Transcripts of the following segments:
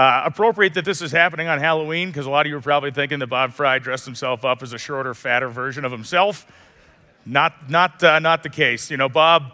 Uh, appropriate that this is happening on Halloween because a lot of you are probably thinking that Bob Frey dressed himself up as a shorter, fatter version of himself. Not, not, uh, not the case. You know, Bob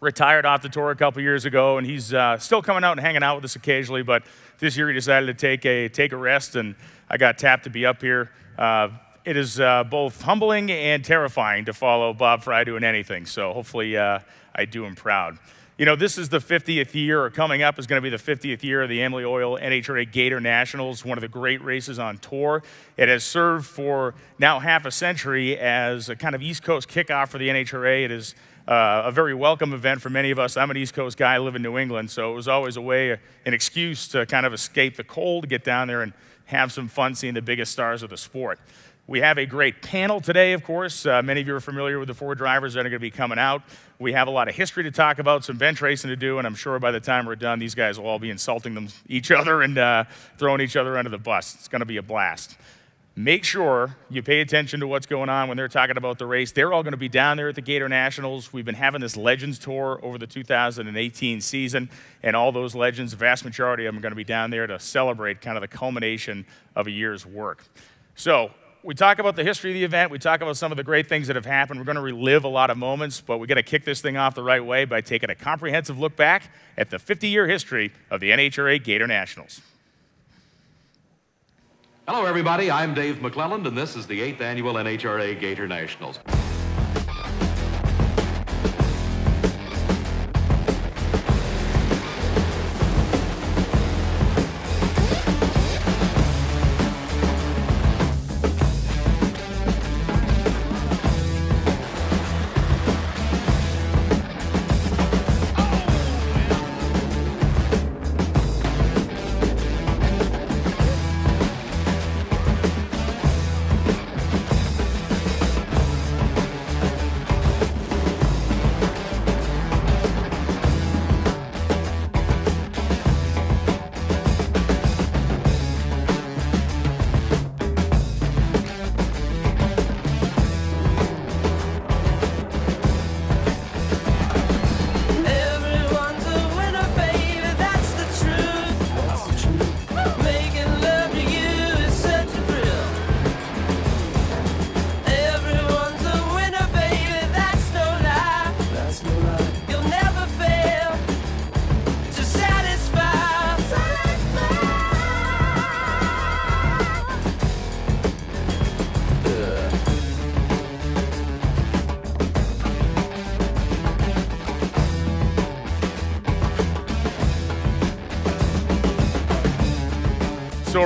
retired off the tour a couple years ago, and he's uh, still coming out and hanging out with us occasionally. But this year he decided to take a take a rest, and I got tapped to be up here. Uh, it is uh, both humbling and terrifying to follow Bob Frey doing anything. So hopefully uh, I do him proud. You know, this is the 50th year, or coming up is going to be the 50th year of the Amalie Oil NHRA Gator Nationals, one of the great races on tour. It has served for now half a century as a kind of East Coast kickoff for the NHRA. It is uh, a very welcome event for many of us. I'm an East Coast guy, I live in New England, so it was always a way, an excuse to kind of escape the cold, get down there and have some fun seeing the biggest stars of the sport. We have a great panel today, of course. Uh, many of you are familiar with the four drivers that are going to be coming out. We have a lot of history to talk about, some bench racing to do, and I'm sure by the time we're done, these guys will all be insulting them, each other and uh, throwing each other under the bus. It's going to be a blast. Make sure you pay attention to what's going on when they're talking about the race. They're all going to be down there at the Gator Nationals. We've been having this Legends Tour over the 2018 season, and all those legends, the vast majority of them, are going to be down there to celebrate kind of the culmination of a year's work. So, we talk about the history of the event. We talk about some of the great things that have happened. We're going to relive a lot of moments, but we're going to kick this thing off the right way by taking a comprehensive look back at the 50 year history of the NHRA Gator Nationals. Hello, everybody. I'm Dave McClelland, and this is the 8th annual NHRA Gator Nationals.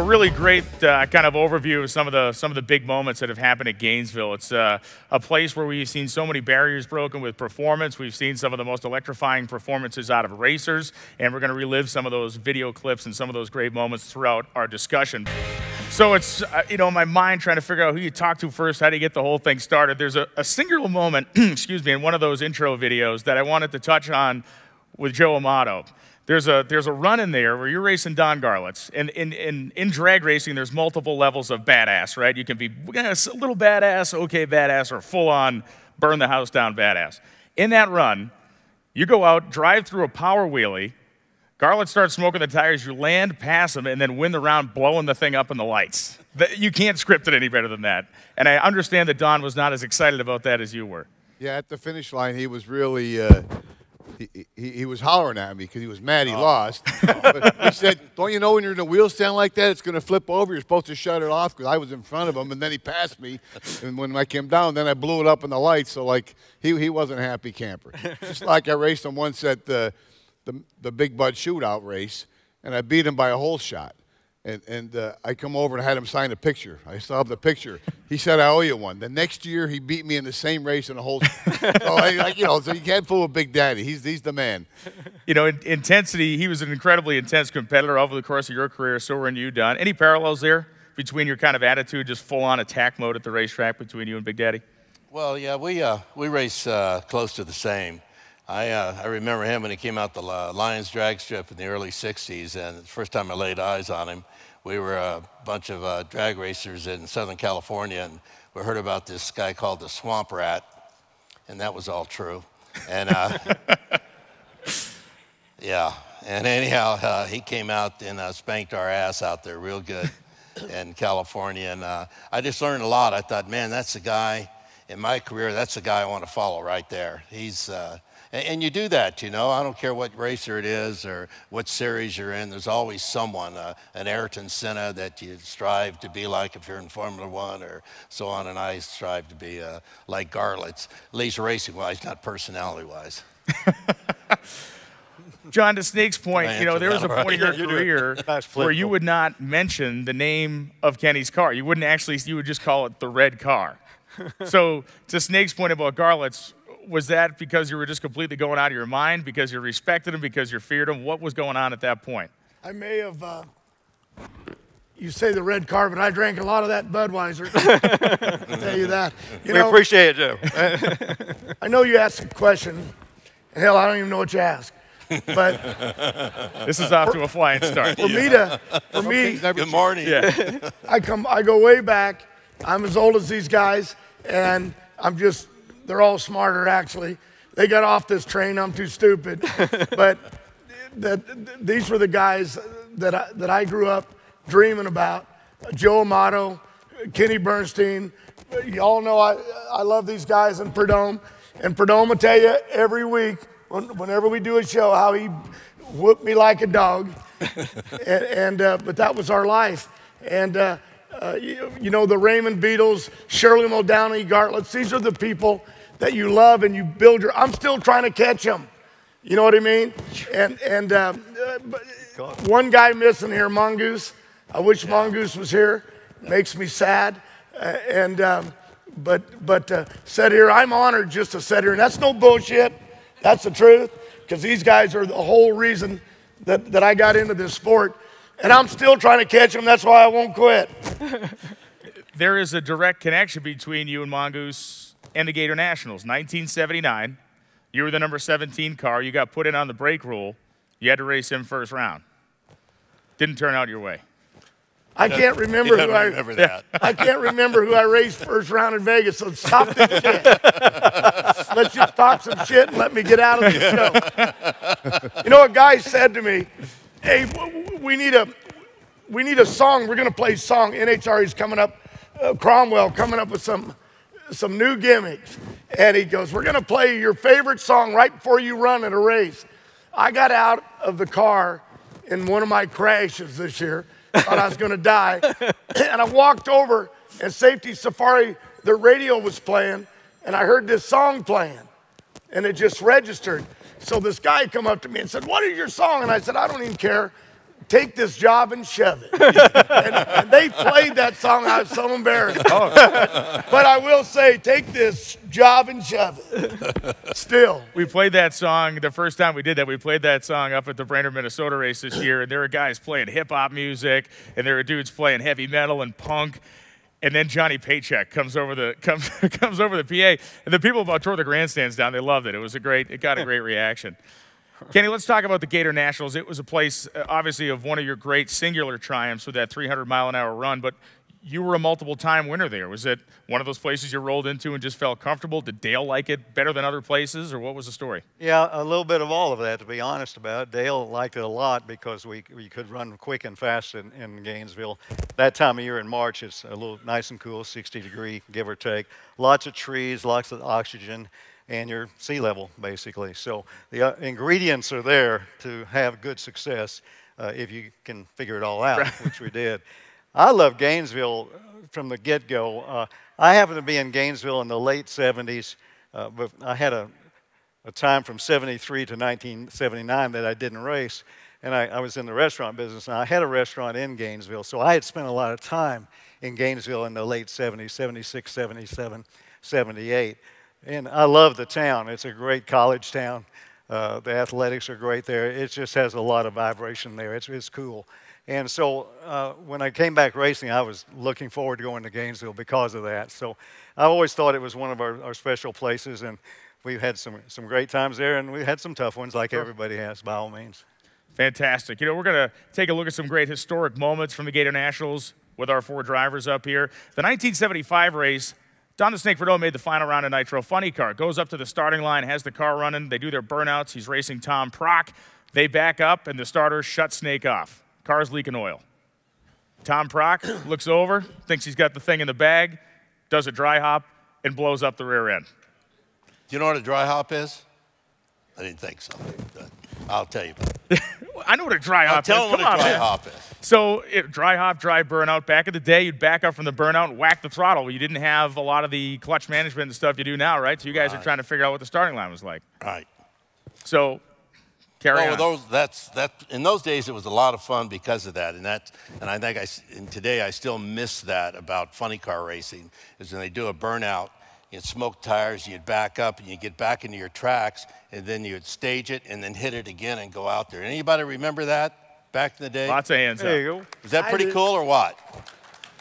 Really great uh, kind of overview of some of the some of the big moments that have happened at Gainesville. It's uh, a place where we've seen so many barriers broken with performance. We've seen some of the most electrifying performances out of racers, and we're going to relive some of those video clips and some of those great moments throughout our discussion. So it's uh, you know my mind trying to figure out who you talk to first, how do you get the whole thing started. There's a, a singular moment, excuse me, in one of those intro videos that I wanted to touch on with Joe Amato there's a, there's a run in there where you're racing Don Garlits. And in, in, in drag racing, there's multiple levels of badass, right? You can be a little badass, okay badass, or full on burn the house down badass. In that run, you go out, drive through a power wheelie, Garlits starts smoking the tires, you land past him, and then win the round blowing the thing up in the lights. You can't script it any better than that. And I understand that Don was not as excited about that as you were. Yeah, at the finish line, he was really. Uh he, he, he, was hollering at me because he was mad he oh. lost. he said, "Don't you know when you're in a wheel stand like that, it's going to flip over? You're supposed to shut it off." Because I was in front of him, and then he passed me, and when I came down, then I blew it up in the lights. So like he he wasn't a happy camper. Just like I raced him once at the the, the Big Bud Shootout race, and I beat him by a whole shot. And, and uh, I come over and had him sign a picture. I still have the picture. He said, I owe you one. The next year, he beat me in the same race in a whole. so, I, you know, so you can't fool with Big Daddy. He's, he's the man. You know, in, intensity, he was an incredibly intense competitor over the course of your career. So were you, Don. Any parallels there between your kind of attitude, just full on attack mode at the racetrack between you and Big Daddy? Well, yeah, we, uh, we race uh, close to the same. I, uh, I remember him when he came out the Lions drag strip in the early 60s, and the first time I laid eyes on him, we were a bunch of uh, drag racers in Southern California, and we heard about this guy called the Swamp Rat, and that was all true. And uh, yeah, And anyhow, uh, he came out and uh, spanked our ass out there real good in California. And uh, I just learned a lot. I thought, man, that's the guy in my career, that's the guy I want to follow right there. He's, uh, and, and, you do that, you know. I don't care what racer it is or what series you're in. There's always someone, uh, an Ayrton Senna that you strive to be like if you're in Formula One or so on. And I strive to be uh, like Garlits, at least racing-wise, not personality-wise. John, to Snake's point, you know, there was a point in your career where you would not mention the name of Kenny's car. You wouldn't actually, you would just call it the red car. so, to Snake's point about Garlits, was that because you were just completely going out of your mind, because you respected him, because you feared him? What was going on at that point? I may have, uh, you say the red car, but I drank a lot of that Budweiser. I'll tell you that. You we know, appreciate it, Joe. I know you asked a question. Hell, I don't even know what you asked. But this is off to a flying start. For me to, for me, good morning. Yeah. I come, I go way back. I'm as old as these guys, and I'm just, they're all smarter actually. They got off this train. I'm too stupid. but that, these were the guys that I, that I grew up dreaming about. Joe Amato, Kenny Bernstein. Y'all know I, I love these guys in Prudhomme. And Prudhomme will tell you every week, whenever we do a show, how he whooped me like a dog. and, and uh, but that was our life. And uh, uh, you, you, know the Raymond Beadle, Shirley Muldowney, Garlits. These are the people that you love and you build your. I'm still trying to catch them. You know what I mean? And and uh, one guy missing here, Mongoose. I wish Mongoose was here. Makes me sad. Uh, and um, but but uh, sit here. I'm honored just to sit here, and that's no bullshit. That's the truth, because these guys are the whole reason that, that I got into this sport, and I'm still trying to catch them. That's why I won't quit. there is a direct connection between you and Mongoose and the Gator Nationals. 1979, you were the number 17 car. You got put in on the brake rule. You had to race him first round. Didn't turn out your way. I can't remember who I remember that. I can't remember who I raced first round in Vegas. So stop this shit. Let's just talk some shit and let me get out of the show. You know, a guy said to me, "Hey, we need a we need a song. We're going to play song. NHRA is coming up. Uh, Cromwell coming up with some some new gimmicks." And he goes, "We're going to play your favorite song right before you run at a race." I got out of the car in one of my crashes this year thought I was going to die. and I walked over, and Safety Safari, the radio was playing, and I heard this song playing, and it just registered. So this guy come up to me and said, "What is your song?" And I said, "I don't even care take this job and shove it. and, and, they played that song. I was so embarrassed. Oh. but I will say, take this job and shove it. Still. We played that song the first time we did that. We played that song up at the Brainerd, Minnesota race this year, and there were guys playing hip hop music, and there were dudes playing heavy metal and punk. And then Johnny Paycheck comes over the comes comes over the PA, and the people about tore the grandstands down. They loved it. It was a great. It got a great reaction. Kenny, let's talk about the Gator Nationals. It was a place, uh, obviously, of one of your great singular triumphs with that 300 mile an hour run, but you were a multiple time winner there. Was it one of those places you rolled into and just felt comfortable? Did Dale like it better than other places, or what was the story? Yeah, a little bit of all of that, to be honest about. Dale liked it a lot because we, we could run quick and fast in, in Gainesville. That time of year in March, it's a little nice and cool, 60 degree, give or take. Lots of trees, lots of oxygen and your sea level, basically. So the uh, ingredients are there to have good success uh, if you can figure it all out, which we did. I love Gainesville from the get go. Uh, I happened to be in Gainesville in the late 70s, uh, but I had a, a time from 73 to 1979 that I didn't race. And I, I was in the restaurant business, and I had a restaurant in Gainesville. So I had spent a lot of time in Gainesville in the late 70s, 76, 77, 78. And I love the town. It's a great college town. Uh, the athletics are great there. It just has a lot of vibration there. It's, it's cool. And so uh, when I came back racing, I was looking forward to going to Gainesville because of that. So I always thought it was one of our, our special places, and we've had some, some great times there, and we've had some tough ones like everybody has, by all means. Fantastic. You know, we're going to take a look at some great historic moments from the Gator Nationals with our four drivers up here. The 1975 race Don the Snake Prudhomme made the final round of Nitro Funny Car. Goes up to the starting line, has the car running. They do their burnouts. He's racing Tom Prock. They back up, and the starters shut Snake off. Car's leaking oil. Tom Prock looks over, thinks he's got the thing in the bag, does a dry hop, and blows up the rear end. Do you know what a dry hop is? I didn't think so. I'll tell you. I know what a dry I'll hop tell is. Come what on, a dry man. hop is. So it, dry hop, dry burnout. Back in the day, you'd back up from the burnout and whack the throttle. You didn't have a lot of the clutch management and stuff you do now, right? So you guys are trying to figure out what the starting line was like. Right. So carry Oh, on. those that's that. In those days, it was a lot of fun because of that, and that, and I think I, s- and today I still miss that about funny car racing. Is when they do a burnout, you'd smoke tires, you'd back up, and you get back into your tracks, and then you'd stage it, and then hit it again and go out there. Anybody remember that back in the day? Lots of hands There up. you go. Is that pretty cool or what?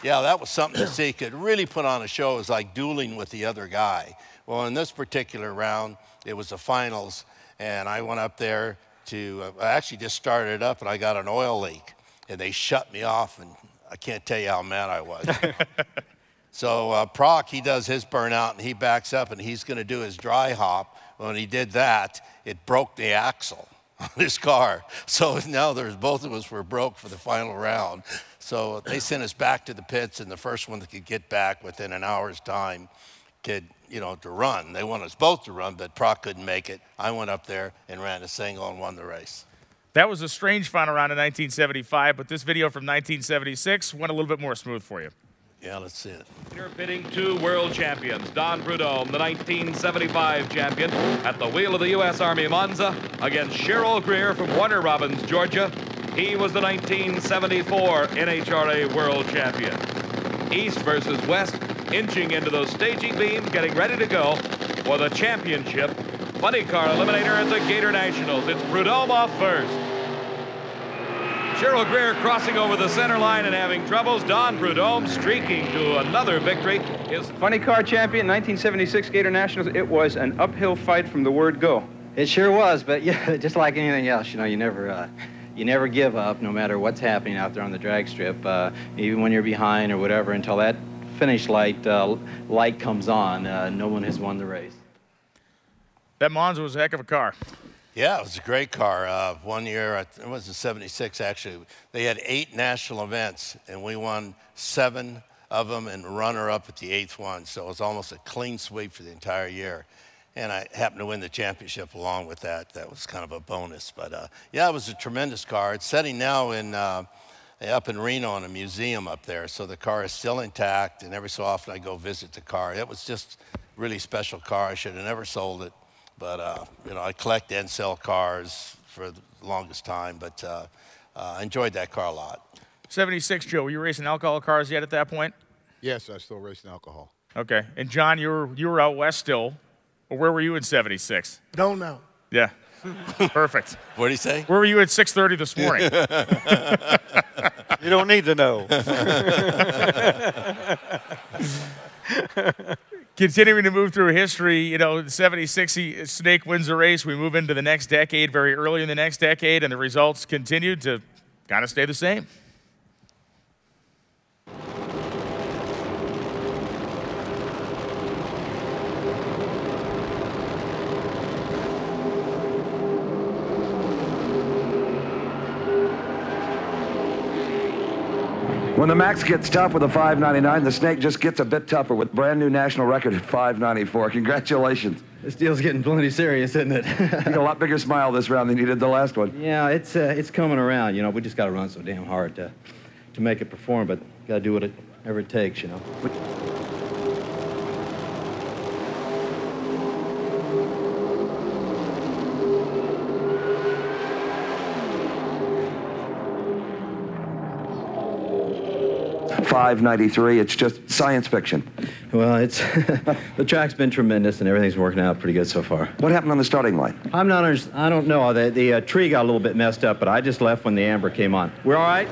Yeah, that was something to see. Could really put on a show. It was like dueling with the other guy. Well, in this particular round, it was the finals, and I went up there to. Uh, I actually just started it up, and I got an oil leak, and they shut me off, and I can't tell you how mad I was. so uh, Prock, he does his burnout, and he backs up, and he's going to do his dry hop. When he did that, it broke the axle on his car. So now there's both of us were broke for the final round. So they sent us back to the pits, and the first one that could get back within an hour's time could, you know, to run. They want us both to run, but Prock couldn't make it. I went up there and ran a single and won the race. That was a strange final round in 1975, but this video from 1976 went a little bit more smooth for you. Yeah, let's see it. Here pitting two world champions, Don Prudhomme, the 1975 champion, at the wheel of the U.S. Army Monza, against Shirl Greer from Warner Robins, Georgia. He was the 1974 NHRA world champion. East versus West, inching into those staging beams, getting ready to go for the championship. Funny car eliminator at the Gator Nationals. It's Prudhomme off first. Shirl Greer crossing over the center line and having troubles. Don Prudhomme streaking to another victory. His Funny car champion, 1976 Gator Nationals. It was an uphill fight from the word go. It sure was, but yeah, just like anything else, you know, you never, uh, you never give up, no matter what's happening out there on the drag strip, uh, even when you're behind or whatever, until that finish light uh, light comes on. Uh, no one has won the race. That Monza was a heck of a car. Yeah, it was a great car. Uh, one year, it was in 76 actually, they had eight national events, and we won seven of them and runner up at the eighth one. So it was almost a clean sweep for the entire year. And I happened to win the championship along with that. That was kind of a bonus. But uh, yeah, it was a tremendous car. It's sitting now in, uh, up in Reno in a museum up there. So the car is still intact, and every so often I go visit the car. It was just a really special car. I should have never sold it. But uh, you know, I collect and sell cars for the longest time. But uh, uh, I enjoyed that car a lot. 76, Joe, were you racing alcohol cars yet at that point? Yes, I still racing alcohol. Okay. And John, you were you were out west still. Well, where were you in 76? Don't know. Yeah. Perfect. What did he say? Where were you at 6:30 this morning? You don't need to know. Continuing to move through history, you know, 76 he- Snake wins the race. We move into the next decade, very early in the next decade, and the results continued to kind of stay the same. When the max gets tough with a 599, the snake just gets a bit tougher with brand new national record at 594. Congratulations. This deal's getting plenty serious, isn't it? You got a lot bigger smile this round than you did the last one. yeah, it's uh, it's coming around. You know, we just got to run so damn hard to to make it perform, but got to do whatever it takes. You know. Five ninety three. It's just science fiction. Well, it's the track's been tremendous and everything's working out pretty good so far. What happened on the starting line? I'm not. I don't know. The the uh, tree got a little bit messed up, but I just left when the amber came on. We're all right.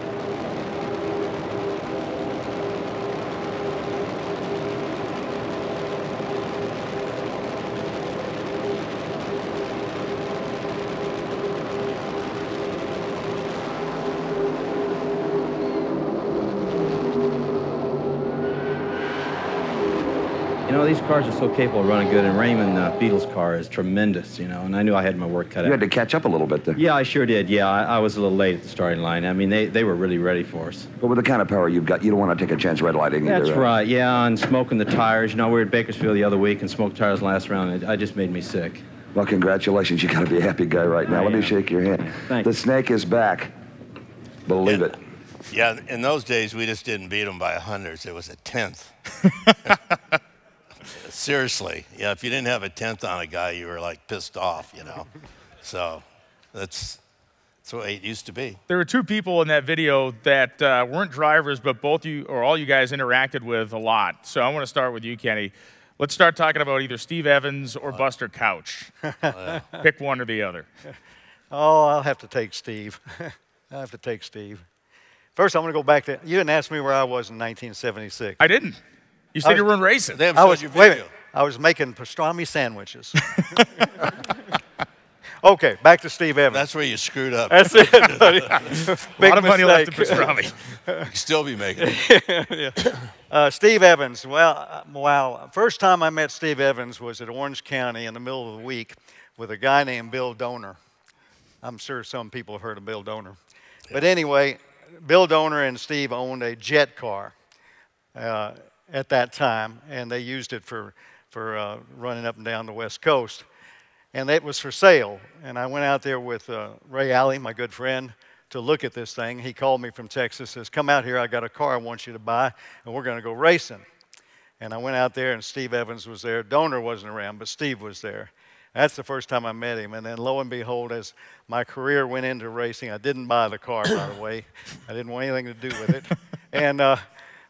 Know, these cars are so capable of running good, and Raymond uh, Beadle's car is tremendous, you know, and I knew I had my work cut out. You had to catch up a little bit there. Yeah, I sure did. Yeah, I, I was a little late at the starting line. I mean, they, they were really ready for us. But with the kind of power you've got, you don't want to take a chance red lighting That's either. right, yeah, and smoking the tires. You know, we were at Bakersfield the other week and smoked tires last round. It, it just made me sick. Well, congratulations. You got to be a happy guy right now. I Let me shake your hand. Thank the snake is back. Believe it. Yeah, in those days, we just didn't beat them by hundreds. It was a tenth. Seriously. Yeah, if you didn't have a tenth on a guy, you were like pissed off, you know. So that's, that's the way it used to be. There were two people in that video that uh, weren't drivers, but both you or all you guys interacted with a lot. So I want to start with you, Kenny. Let's start talking about either Steve Evans or Buster Couch. Pick one or the other. Oh, I'll have to take Steve. I'll have to take Steve. First, I'm going to go back to you didn't ask me where I was in 1976. I didn't. You said you was- were in racing. They I was your wait a video. minute. I was making pastrami sandwiches. okay, back to Steve Evans. That's where you screwed up. That's it. buddy. a lot of money left in pastrami. You'd still be making it. Uh, Steve Evans. Well, uh, wow. First time I met Steve Evans was at Orange County in the middle of the week with a guy named Bill Doner. I'm sure some people have heard of Bill Doner. But anyway, Bill Doner and Steve owned a jet car uh, at that time, and they used it for, for uh, running up and down the West Coast. And it was for sale. And I went out there with uh, Ray Alley, my good friend, to look at this thing. He called me from Texas, says, Come out here, I got a car I want you to buy, and we're going to go racing. And I went out there, and Steve Evans was there. Doner wasn't around, but Steve was there. That's the first time I met him. And then lo and behold, as my career went into racing, I didn't buy the car, by the way. I didn't want anything to do with it. And uh,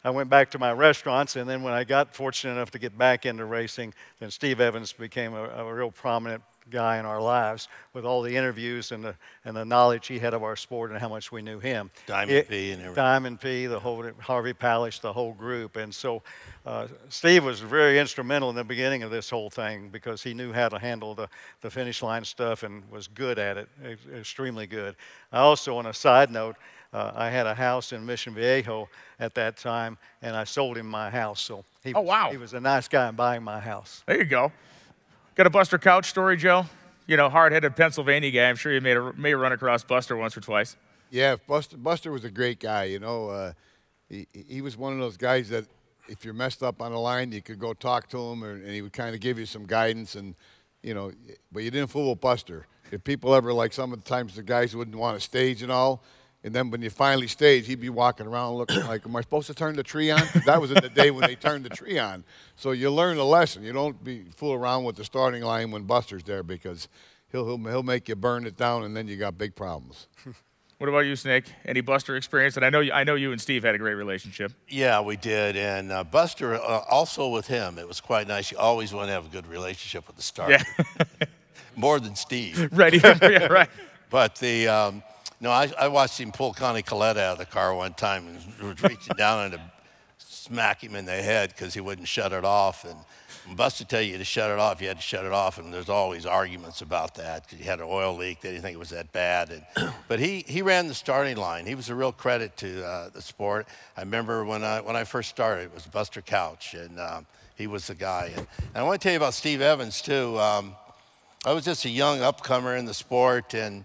I went back to my restaurants. And then when I got fortunate enough to get back into racing, then Steve Evans became a, a real prominent guy in our lives with all the interviews and the, and the knowledge he had of our sport and how much we knew him. Diamond It- P and everything. Diamond P, the whole Harvey Palash, the whole group. And so uh, Steve was very instrumental in the beginning of this whole thing because he knew how to handle the, the finish line stuff and was good at it, extremely good. I also, on a side note, uh, I had a house in Mission Viejo at that time, and I sold him my house. So he, Oh, was- wow. he was a nice guy in buying my house. There you go. Got a Buster Couch story, Joe? You know, hard-headed Pennsylvania guy. I'm sure you may have, may have run across Buster once or twice. Yeah, Buster, Buster was a great guy. You know, uh, he, he was one of those guys that if you're messed up on the line, you could go talk to him, or, and he would kind of give you some guidance. And you know, but you didn't fool with Buster. If people ever like some of the times the guys wouldn't want to stage and all, and then when you finally stage, he'd be walking around looking like, "Am I supposed to turn the tree on? That was in the day when they turned the tree on. So you learn a lesson. You don't be fool around with the starting line when Buster's there because he'll he'll, he'll make you burn it down, and then you got big problems. What about you, Snake? Any Buster experience? And I know you, I know you and Steve had a great relationship. Yeah, we did. And uh, Buster, uh, also with him, it was quite nice. You always want to have a good relationship with the starter. Yeah. More than Steve. right. Yeah, right. But the, um, no, I, I watched him pull Connie Kalitta out of the car one time and was reaching down and to smack him in the head because he wouldn't shut it off. And Buster tell you to shut it off, you had to shut it off. And there's always arguments about that because you had an oil leak. They didn't think it was that bad. And, but he, he ran the starting line. He was a real credit to uh, the sport. I remember when I, when I first started, it was Buster Couch. And um, he was the guy. And, and I want to tell you about Steve Evans, too. Um, I was just a young upcomer in the sport, and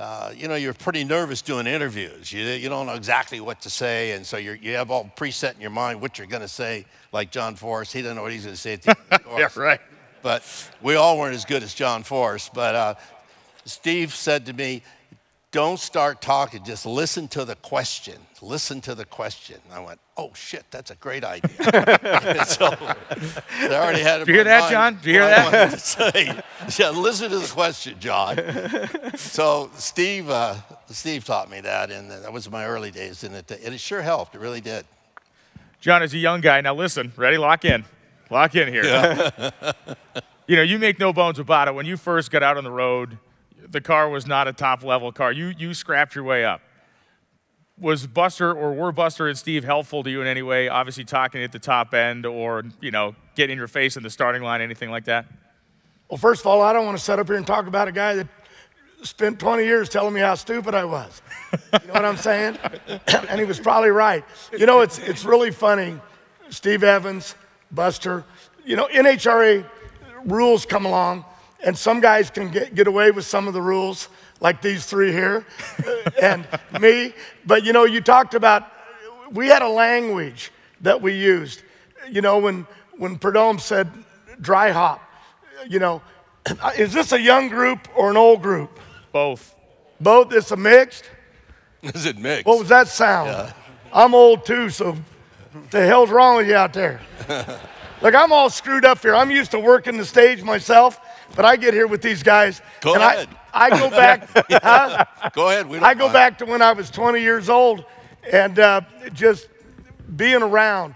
uh, you know, you're pretty nervous doing interviews. You, you don't know exactly what to say, and so you're, you have all preset in your mind what you're going to say. Like John Force, he doesn't know what he's going to say at the end of the course. Yeah, right. But we all weren't as good as John Force. But uh, Steve said to me, "Don't start talking. Just listen to the question. Listen to the question." I went, "Oh shit, that's a great idea." so I already had it. Did you hear that, John? Did you hear that? say. Yeah, listen to the question, John. so Steve, uh, Steve taught me that, and that was my early days, and it, and it sure helped. It really did. John is a young guy. Now listen, ready? Lock in. Lock in here. you know, you make no bones about it. When you first got out on the road, the car was not a top level car. You you scrapped your way up. Was Buster or were Buster and Steve helpful to you in any way? Obviously talking at the top end or, you know, getting in your face in the starting line, anything like that? Well, first of all, I don't want to sit up here and talk about a guy that spent 20 years telling me how stupid I was. You know what I'm saying? and he was probably right. You know, it's, it's really funny. Steve Evans, Buster, you know, NHRA rules come along, and some guys can get, get away with some of the rules, like these three here, and me. But you know, you talked about we had a language that we used. You know, when when Prudhomme said dry hop, you know, is this a young group or an old group? Both. Both. It's a mixed. Is it mixed? What was that sound? I'm old too, so the hell's wrong with you out there? Look, I'm all screwed up here. I'm used to working the stage myself, but I get here with these guys. Go and ahead. I, I go back. huh? Go ahead. I go mind. back to when I was 20 years old, and uh, just being around,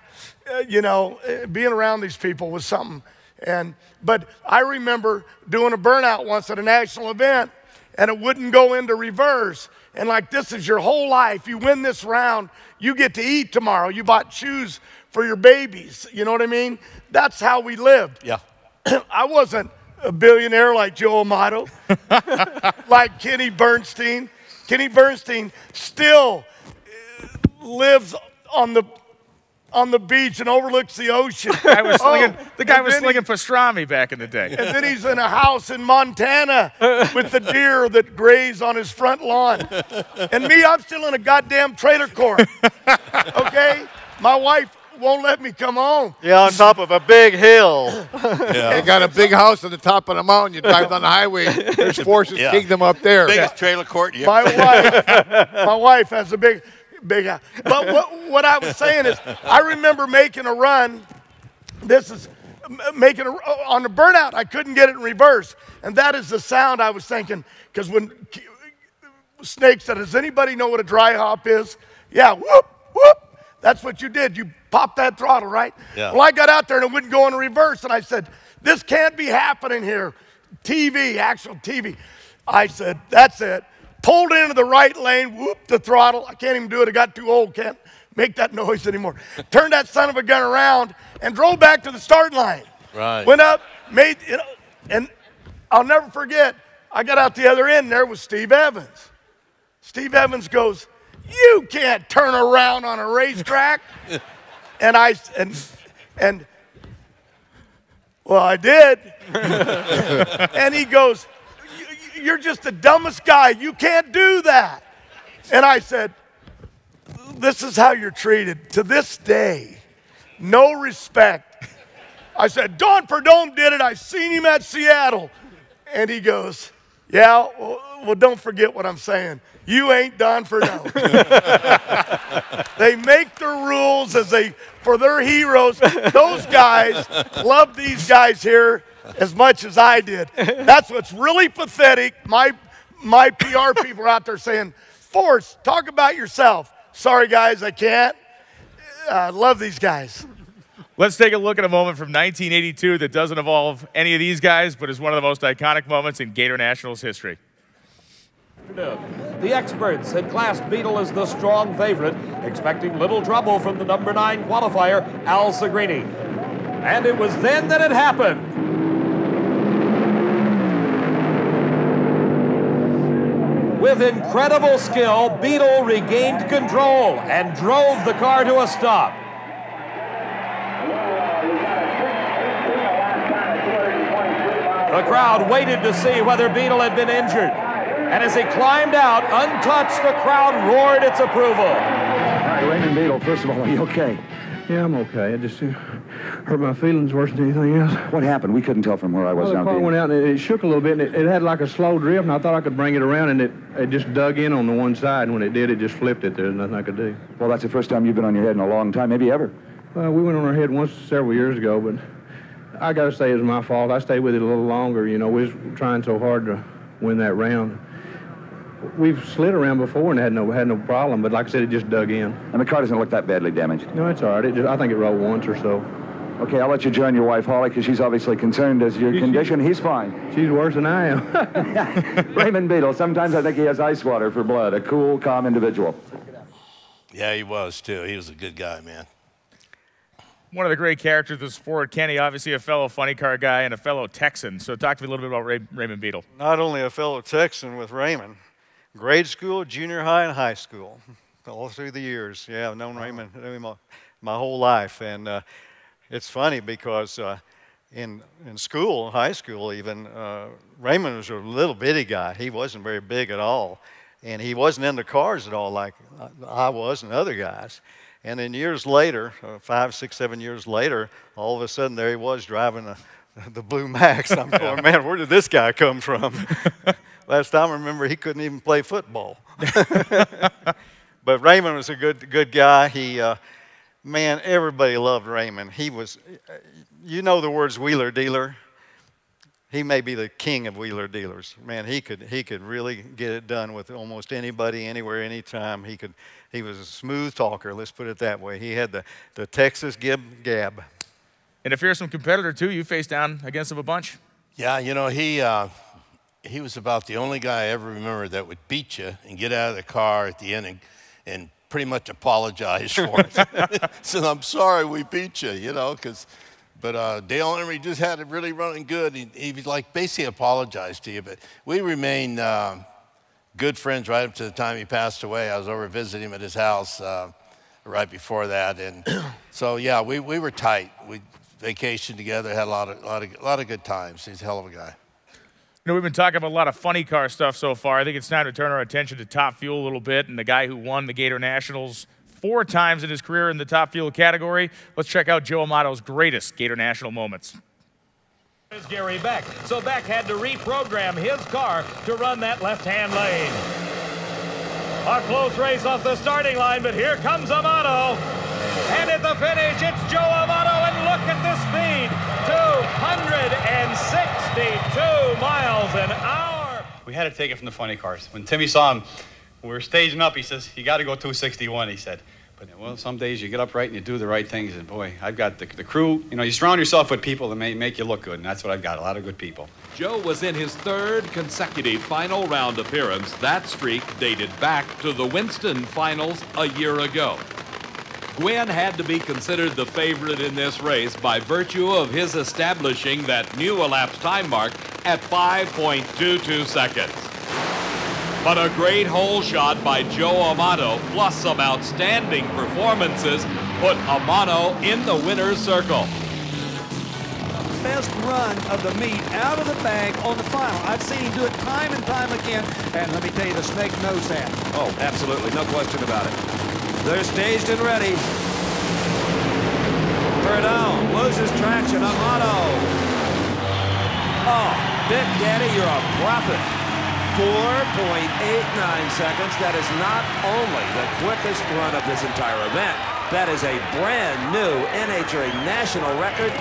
uh, you know, uh, being around these people was something. And but I remember doing a burnout once at a national event, and it wouldn't go into reverse. And like this is your whole life. You win this round, you get to eat tomorrow. You bought shoes for your babies. You know what I mean? That's how we lived. Yeah. I wasn't a billionaire like Joe Amato, like Kenny Bernstein. Kenny Bernstein still uh, lives on the on the beach and overlooks the ocean. I was Oh, the guy was then he- slinging pastrami back in the day. and then he's in a house in Montana with the deer that graze on his front lawn. And me, I'm still in a goddamn trailer court. Okay? My wife won't let me come home. Yeah, on top of a big hill. yeah. They got a big house on the top of the mountain. You drive down the highway. There's Forces Yeah. Kingdom up there. Biggest trailer court you My wife, my wife has a big, big house. But what, what I was saying is, I remember making a run. This is making a on the burnout. I couldn't get it in reverse, and that is the sound I was thinking. Because when Snake said, "Does anybody know what a dry hop is?" Yeah, whoop whoop. That's what you did. You popped that throttle, right? Yeah. Well, I got out there and it wouldn't go in reverse, and I said, "This can't be happening here." TV, actual TV. I said, "That's it." Pulled into the right lane, whooped the throttle. I can't even do it. I got too old. Can't make that noise anymore. Turned that son of a gun around and drove back to the start line. Right. Went up, made, you know, and I'll never forget. I got out the other end. There was Steve Evans. Steve Evans goes, "You can't turn around on a racetrack." and I and and well, I did. and he goes, "You- "You're just the dumbest guy. You can't do that." And I said, "This is how you're treated to this day. No respect." I said, "Don Prudhomme did it. I seen him at Seattle." And he goes, "Yeah, well, well don't forget what I'm saying. You ain't done for Prudhomme." They make the rules as they for their heroes. Those guys love these guys here as much as I did. That's what's really pathetic. My my PR people are out there saying, "Force, talk about yourself." Sorry, guys, I can't. I love these guys. Let's take a look at a moment from 1982 that doesn't involve any of these guys, but is one of the most iconic moments in Gator Nationals history. The experts had classed Beadle as the strong favorite, expecting little trouble from the number nine qualifier, Al Segrini. And it was then that it happened. With incredible skill, Beadle regained control and drove the car to a stop. The crowd waited to see whether Beadle had been injured. And as he climbed out, untouched, the crowd roared its approval. Raymond Beadle, first of all, are you okay? Yeah, I'm okay. I just uh, hurt my feelings worse than anything else. What happened? We couldn't tell from where I was Well, the car there. went out and it, it shook a little bit, and it, it had like a slow drift, and I thought I could bring it around, and it, it just dug in on the one side. And when it did, it just flipped it. There's nothing I could do. Well, that's the first time you've been on your head in a long time, maybe ever. Well, we went on our head once several years ago, but I got to say it was my fault. I stayed with it a little longer. You know, we was trying so hard to win that round. We've slid around before and had no had no problem, but like I said, it just dug in. And the car doesn't look that badly damaged. No, it's all right. It just, I think it rolled once or so. Okay, I'll let you join your wife, Holly, because she's obviously concerned as your condition. He's fine. She's worse than I am. Raymond Beadle, sometimes I think he has ice water for blood. A cool, calm individual. Yeah, he was too. He was a good guy, man. One of the great characters of the sport, Kenny, obviously a fellow funny car guy and a fellow Texan. So talk to me a little bit about Ray, Raymond Beadle. Not only a fellow Texan with Raymond, grade school, junior high, and high school, all through the years. Yeah, I've known Raymond my, my whole life. And uh, it's funny because uh, in in school, high school even, uh, Raymond was a little bitty guy. He wasn't very big at all, and he wasn't into cars at all like I was and other guys. And then years later, uh, five, six, seven years later, all of a sudden there he was driving a, the Blue Max. I'm going, man, where did this guy come from? Last time I remember, he couldn't even play football. but Raymond was a good good guy. He, uh, man, everybody loved Raymond. He was, you know, the words wheeler dealer. He may be the king of wheeler dealers. Man, he could he could really get it done with almost anybody, anywhere, anytime. He could. He was a smooth talker. Let's put it that way. He had the the Texas gib gab. And a fearsome competitor too. You faced down against him a bunch. Yeah, you know he. Uh, he was about the only guy I ever remember that would beat you and get out of the car at the end and, and pretty much apologize for it. Said, I'm sorry we beat you, you know, because, but uh, Dale Emery just had it really running good. He, he like basically apologized to you, but we remained uh, good friends right up to the time he passed away. I was over visiting him at his house uh, right before that. And so, yeah, we, we were tight. We vacationed together, had a lot of, lot, of, lot of good times. He's a hell of a guy. You know, we've been talking about a lot of funny car stuff so far. I think it's time to turn our attention to Top Fuel a little bit and the guy who won the Gator Nationals four times in his career in the Top Fuel category. Let's check out Joe Amato's greatest Gator National moments. Is Gary Beck. So Beck had to reprogram his car to run that left-hand lane. A close race off the starting line, but here comes Amato. And at the finish, it's Joe Amato, and look at the speed. 262 miles an hour. We had to take it from the funny cars. When Timmy saw him, we were staging up, he says, you got to go 261, he said. But, well, some days you get up right and you do the right things. And, boy, I've got the, the crew. You know, you surround yourself with people that may make you look good, and that's what I've got, a lot of good people. Joe was in his third consecutive final round appearance. That streak dated back to the Winston finals a year ago. Gwynn had to be considered the favorite in this race by virtue of his establishing that new elapsed time mark at 5.22 seconds. But a great hole shot by Joe Amato, plus some outstanding performances, put Amato in the winner's circle. Best run of the meet out of the bag on the final. I've seen him do it time and time again, and let me tell you, the snake knows that. Oh, absolutely, no question about it. They're staged and ready. Prudhomme loses traction. Amato. Oh, Big Daddy, you're a prophet. 4.89 seconds. That is not only the quickest run of this entire event, that is a brand new NHRA national record.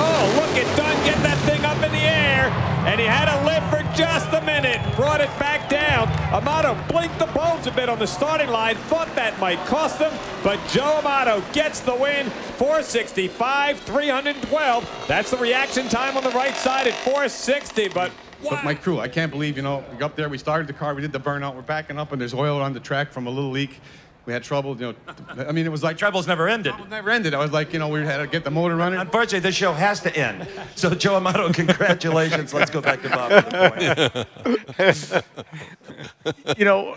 Oh, look at Dunn get that thing up in the air. And he had a lift for just a minute. Brought it back down. Amato blinked the bulbs a bit on the starting line. Thought that might cost him. But Joe Amato gets the win. 465, 312. That's the reaction time on the right side at 460. But But my crew, I can't believe, you know, we got up there, we started the car, we did the burnout, we're backing up, and there's oil on the track from a little leak. We had trouble, you know. I mean, it was like troubles never ended. Troubles never ended. I was like, you know, we had to get the motor running. Unfortunately, this show has to end. So, Joe Amato, congratulations. Let's go back to Bob. you know,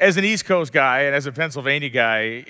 as an East Coast guy and as a Pennsylvania guy,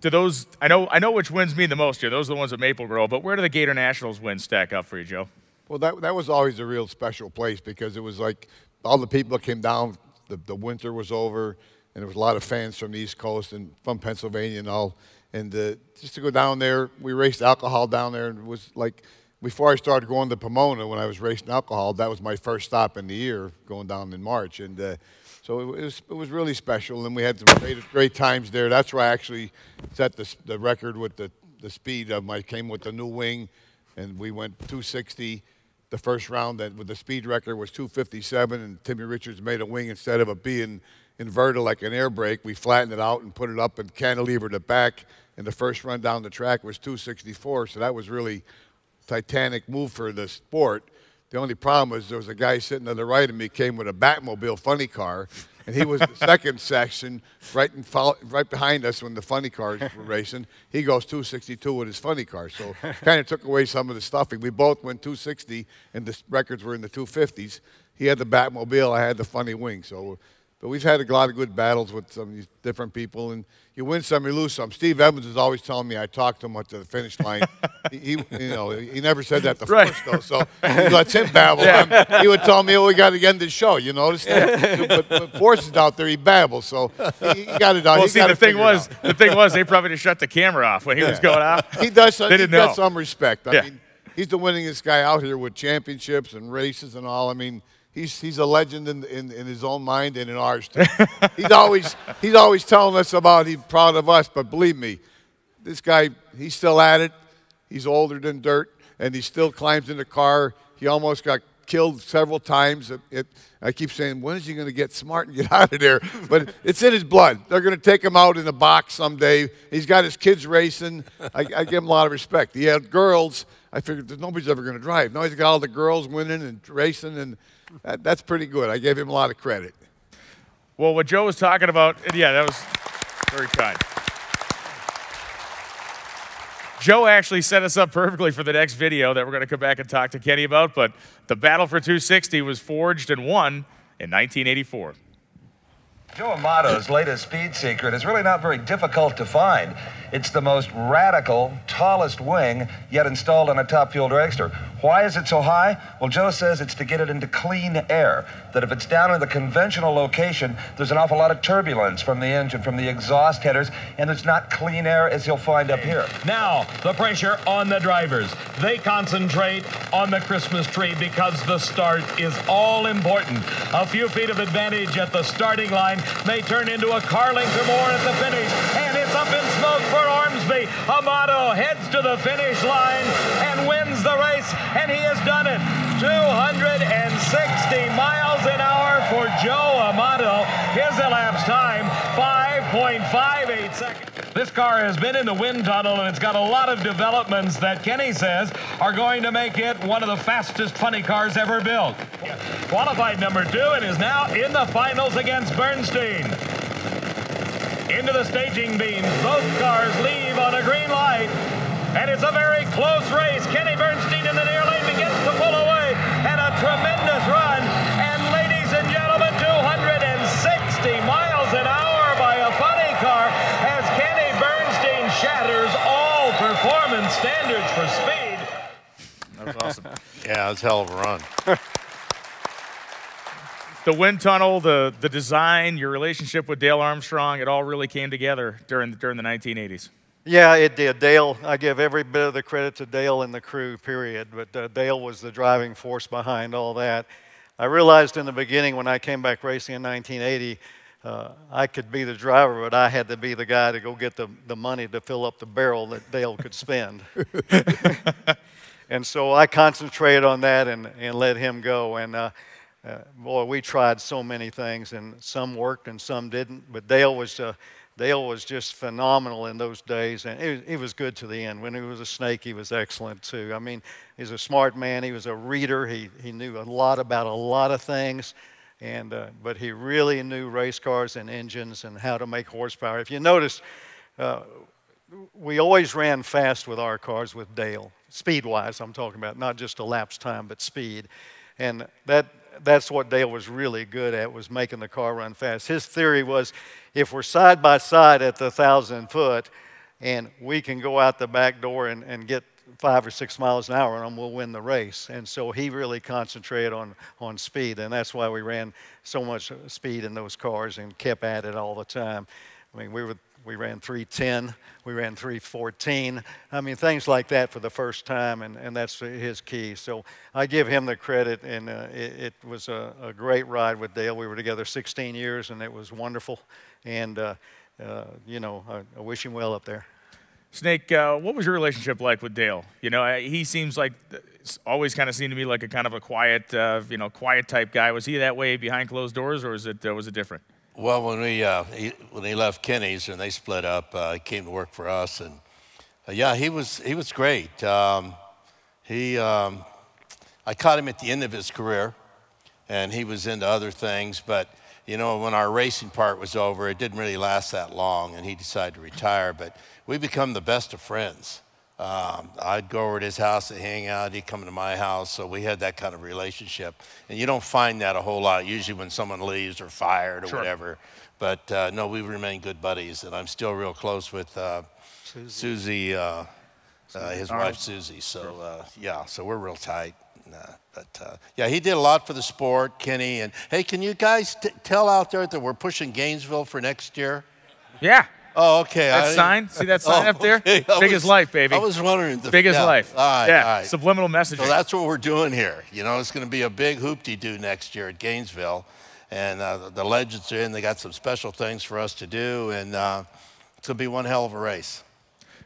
do those I know I know which wins mean the most here. Those are the ones at Maple Grove. But where do the Gator Nationals wins stack up for you, Joe? Well, that, that was always a real special place because it was like all the people that came down, the, the winter was over, and there was a lot of fans from the East Coast and from Pennsylvania and all. And uh, just to go down there, we raced alcohol down there, and it was like before I started going to Pomona when I was racing alcohol, that was my first stop in the year, going down in March. And uh, so it was, it was really special, and we had some great, great times there. That's where I actually set the, the record with the, the speed of my, came with the new wing, and we went 260 the first round that with the speed record was 257 and Timmy Richards made a wing instead of it being inverted like an air brake we flattened it out and put it up and cantilevered it back and the first run down the track was 264 so that was really titanic move for the sport the only problem was there was a guy sitting to the right of me came with a Batmobile funny car and he was the second section, right in follow, right behind us when the funny cars were racing. He goes 262 with his funny car, so kind of took away some of the stuffing. We both went 260, and the records were in the 250s. He had the Batmobile, I had the funny wing, so. But we've had a lot of good battles with some of these different people, and you win some, you lose some. Steve Evans is always telling me I talked to him at the finish line. he, he, you know, he never said that the Right. first though, so he lets him babble. Yeah. Um, he would tell me, "Oh, we got to end the show." You notice that? but, but Force is out there, he babbles, so he, he got it out. Well, see, the thing was, the thing was, they probably just shut the camera off when he was going out. He does. They didn't know. some respect. I Yeah. mean, he's the winningest guy out here with championships and races and all. I mean, he's he's a legend in in, in his own mind and in ours too. he's always he's always telling us about he's proud of us, but believe me, this guy he's still at it. He's older than dirt, and he still climbs in the car. He almost got killed several times. It, it, I keep saying, when is he going to get smart and get out of there? But it's in his blood. They're going to take him out in a box someday. He's got his kids racing. I, I give him a lot of respect. He had girls. I figured nobody's ever going to drive. Now he's got all the girls winning and racing, and that, that's pretty good. I gave him a lot of credit. Well, what Joe was talking about, yeah, that was very kind. Joe actually set us up perfectly for the next video that we're going to come back and talk to Kenny about. But the battle for 260 was forged and won in 1984. Joe Amato's latest speed secret is really not very difficult to find. It's the most radical, tallest wing yet installed on a top fuel dragster. Why is it so high? Well, Joe says it's to get it into clean air. That if it's down in the conventional location, there's an awful lot of turbulence from the engine, from the exhaust headers, and there's not clean air as you'll find up here. Now, the pressure on the drivers. They concentrate on the Christmas tree because the start is all important. A few feet of advantage at the starting line may turn into a car length or more at the finish. And it's up in smoke for Ormsby. Amato heads to the finish line and wins the race, and he has done it. 260 miles an hour for Joe Amato. His elapsed time, 5.58 seconds. This car has been in the wind tunnel and it's got a lot of developments that Kenny says are going to make it one of the fastest funny cars ever built. Qualified number two and is now in the finals against Bernstein. Into the staging beams, both cars leave on a green light. And it's a very close race. Kenny Bernstein in the near lane begins to pull away. And a tremendous run. And ladies and gentlemen, 260 miles an hour by a funny car as Kenny Bernstein shatters all performance standards for speed. That was awesome. Yeah, it was a hell of a run. the wind tunnel, the the design, your relationship with Dale Armstrong, it all really came together during during the 1980s. Yeah, it did. Dale, I give every bit of the credit to Dale and the crew, period. But uh, Dale was the driving force behind all that. I realized in the beginning when I came back racing in 1980, uh, I could be the driver, but I had to be the guy to go get the, the money to fill up the barrel that Dale could spend. and so I concentrated on that and, and let him go. And uh, uh, boy, we tried so many things, and some worked and some didn't. But Dale was uh, Dale was just phenomenal in those days, and he, he was good to the end. When he was a snake, he was excellent too. I mean, he's a smart man. He was a reader. He he knew a lot about a lot of things, and uh, but he really knew race cars and engines and how to make horsepower. If you notice. Uh, we always ran fast with our cars with Dale, speed wise, I'm talking about, not just elapsed time, but speed. And that, that's what Dale was really good at, was making the car run fast. His theory was if we're side by side at the thousand foot and we can go out the back door and, and get five or six miles an hour and we'll win the race. And so he really concentrated on, on speed, and that's why we ran so much speed in those cars and kept at it all the time. I mean, we were we ran 310, we ran 314. I mean, things like that for the first time, and, and that's his key. So I give him the credit, and uh, it, it, was a, a, great ride with Dale. We were together 16 years, and it was wonderful. And, uh, uh, you know, I, I, wish him well up there. Snake, uh, what was your relationship like with Dale? You know, he seems like always kind of seemed to me like a kind of a quiet, uh, you know, quiet type guy. Was he that way behind closed doors, or was it uh, was it different? Well, when we uh, he, when he left Kenny's and they split up, uh, he came to work for us, and uh, yeah, he was he was great. Um, he um, I caught him at the end of his career, and he was into other things, but you know, when our racing part was over, it didn't really last that long, and he decided to retire. But we become the best of friends. Um, I'd go over to his house and hang out. He'd come to my house. So we had that kind of relationship. And you don't find that a whole lot, usually when someone leaves or fired or Sure. whatever. But uh, no, we remain good buddies. And I'm still real close with uh, Susie, uh, uh, his wife Susie. So uh, yeah, so we're real tight. Uh, but uh, yeah, he did a lot for the sport, Kenny. And hey, can you guys t- tell out there that we're pushing Gainesville for next year? Yeah. Oh, okay. That I- sign? See that sign Oh, up there? okay. I Big was- as life, baby. I was wondering. the- Big as yeah. life. All right, yeah. all right. Subliminal messaging. So that's what we're doing here. You know, it's going to be a big hoop-de-doo next year at Gainesville. And uh, the- the legends are in. They got some special things for us to do. And uh, it's going to be one hell of a race.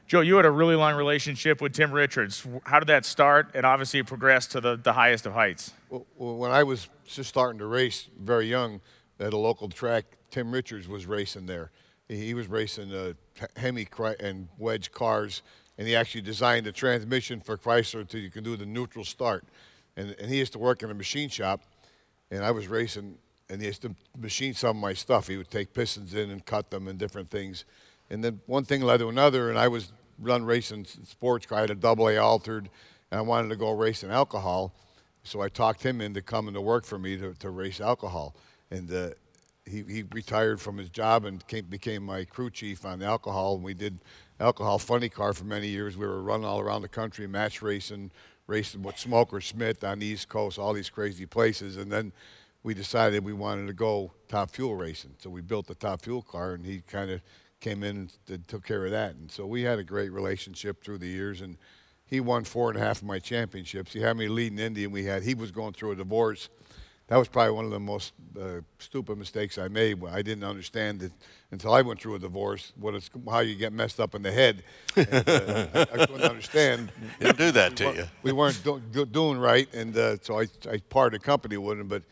Joe, you had a really long relationship with Tim Richards. How did that start? And obviously, it progressed to the, the highest of heights. Well, well, when I was just starting to race, very young, at a local track, Tim Richards was racing there. He, was racing uh, Hemi and Wedge cars, and he actually designed the transmission for Chrysler to you can do the neutral start. And, and he used to work in a machine shop, and I was racing, and he used to machine some of my stuff. He would take pistons in and cut them and different things. And then one thing led to another, and I was run racing sports car. I had a double A altered, and I wanted to go racing alcohol. So I talked him into coming to work for me to, to race alcohol. And uh, he, he retired from his job and came, became my crew chief on the alcohol. And we did alcohol funny car for many years. We were running all around the country, match racing, racing with Smoker Smith on the East Coast, all these crazy places. And then we decided we wanted to go top fuel racing. So we built the top fuel car, and he kind of came in and took care of that. And so we had a great relationship through the years. And he won four and a half of my championships. He had me leading Indy, and we had he was going through a divorce. That was probably one of the most uh, stupid mistakes I made. I didn't understand it until I went through a divorce. What it's how you get messed up in the head. And, uh, I, I couldn't understand. It'll do that to We weren't- you. We weren't do, do, doing right, and uh, so I, I parted company with him. But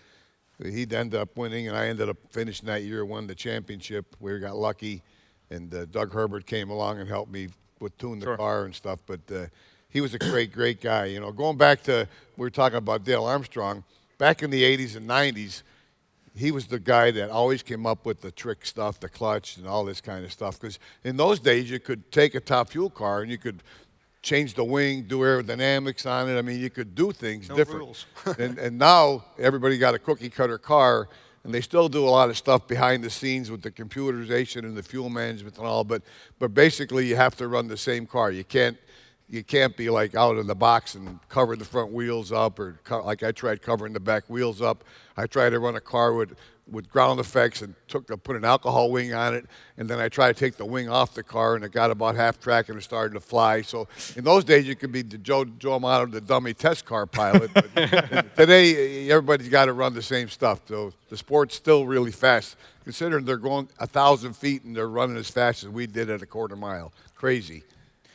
he ended up winning, and I ended up finishing that year, won the championship. We got lucky, and uh, Doug Herbert came along and helped me with tune the car and stuff. But uh, he was a great, great guy. You know, going back to we were talking about Dale Armstrong. Back in the '80s and '90s, he was the guy that always came up with the trick stuff, the clutch, and all this kind of stuff. Because in those days, you could take a top fuel car and you could change the wing, do aerodynamics on it. I mean, you could do things No different. rules. and, and now everybody got a cookie cutter car, and they still do a lot of stuff behind the scenes with the computerization and the fuel management and all. But but basically, you have to run the same car. You can't you can't be like out in the box and cover the front wheels up, or like I tried covering the back wheels up. I tried to run a car with with ground effects and took the, put an alcohol wing on it, and then I tried to take the wing off the car, and it got about half track and it started to fly. So in those days, you could be the Joe Joe Amato, the dummy test car pilot. But today, everybody's got to run the same stuff. So the sport's still really fast, considering they're going a thousand feet and they're running as fast as we did at a quarter mile. Crazy.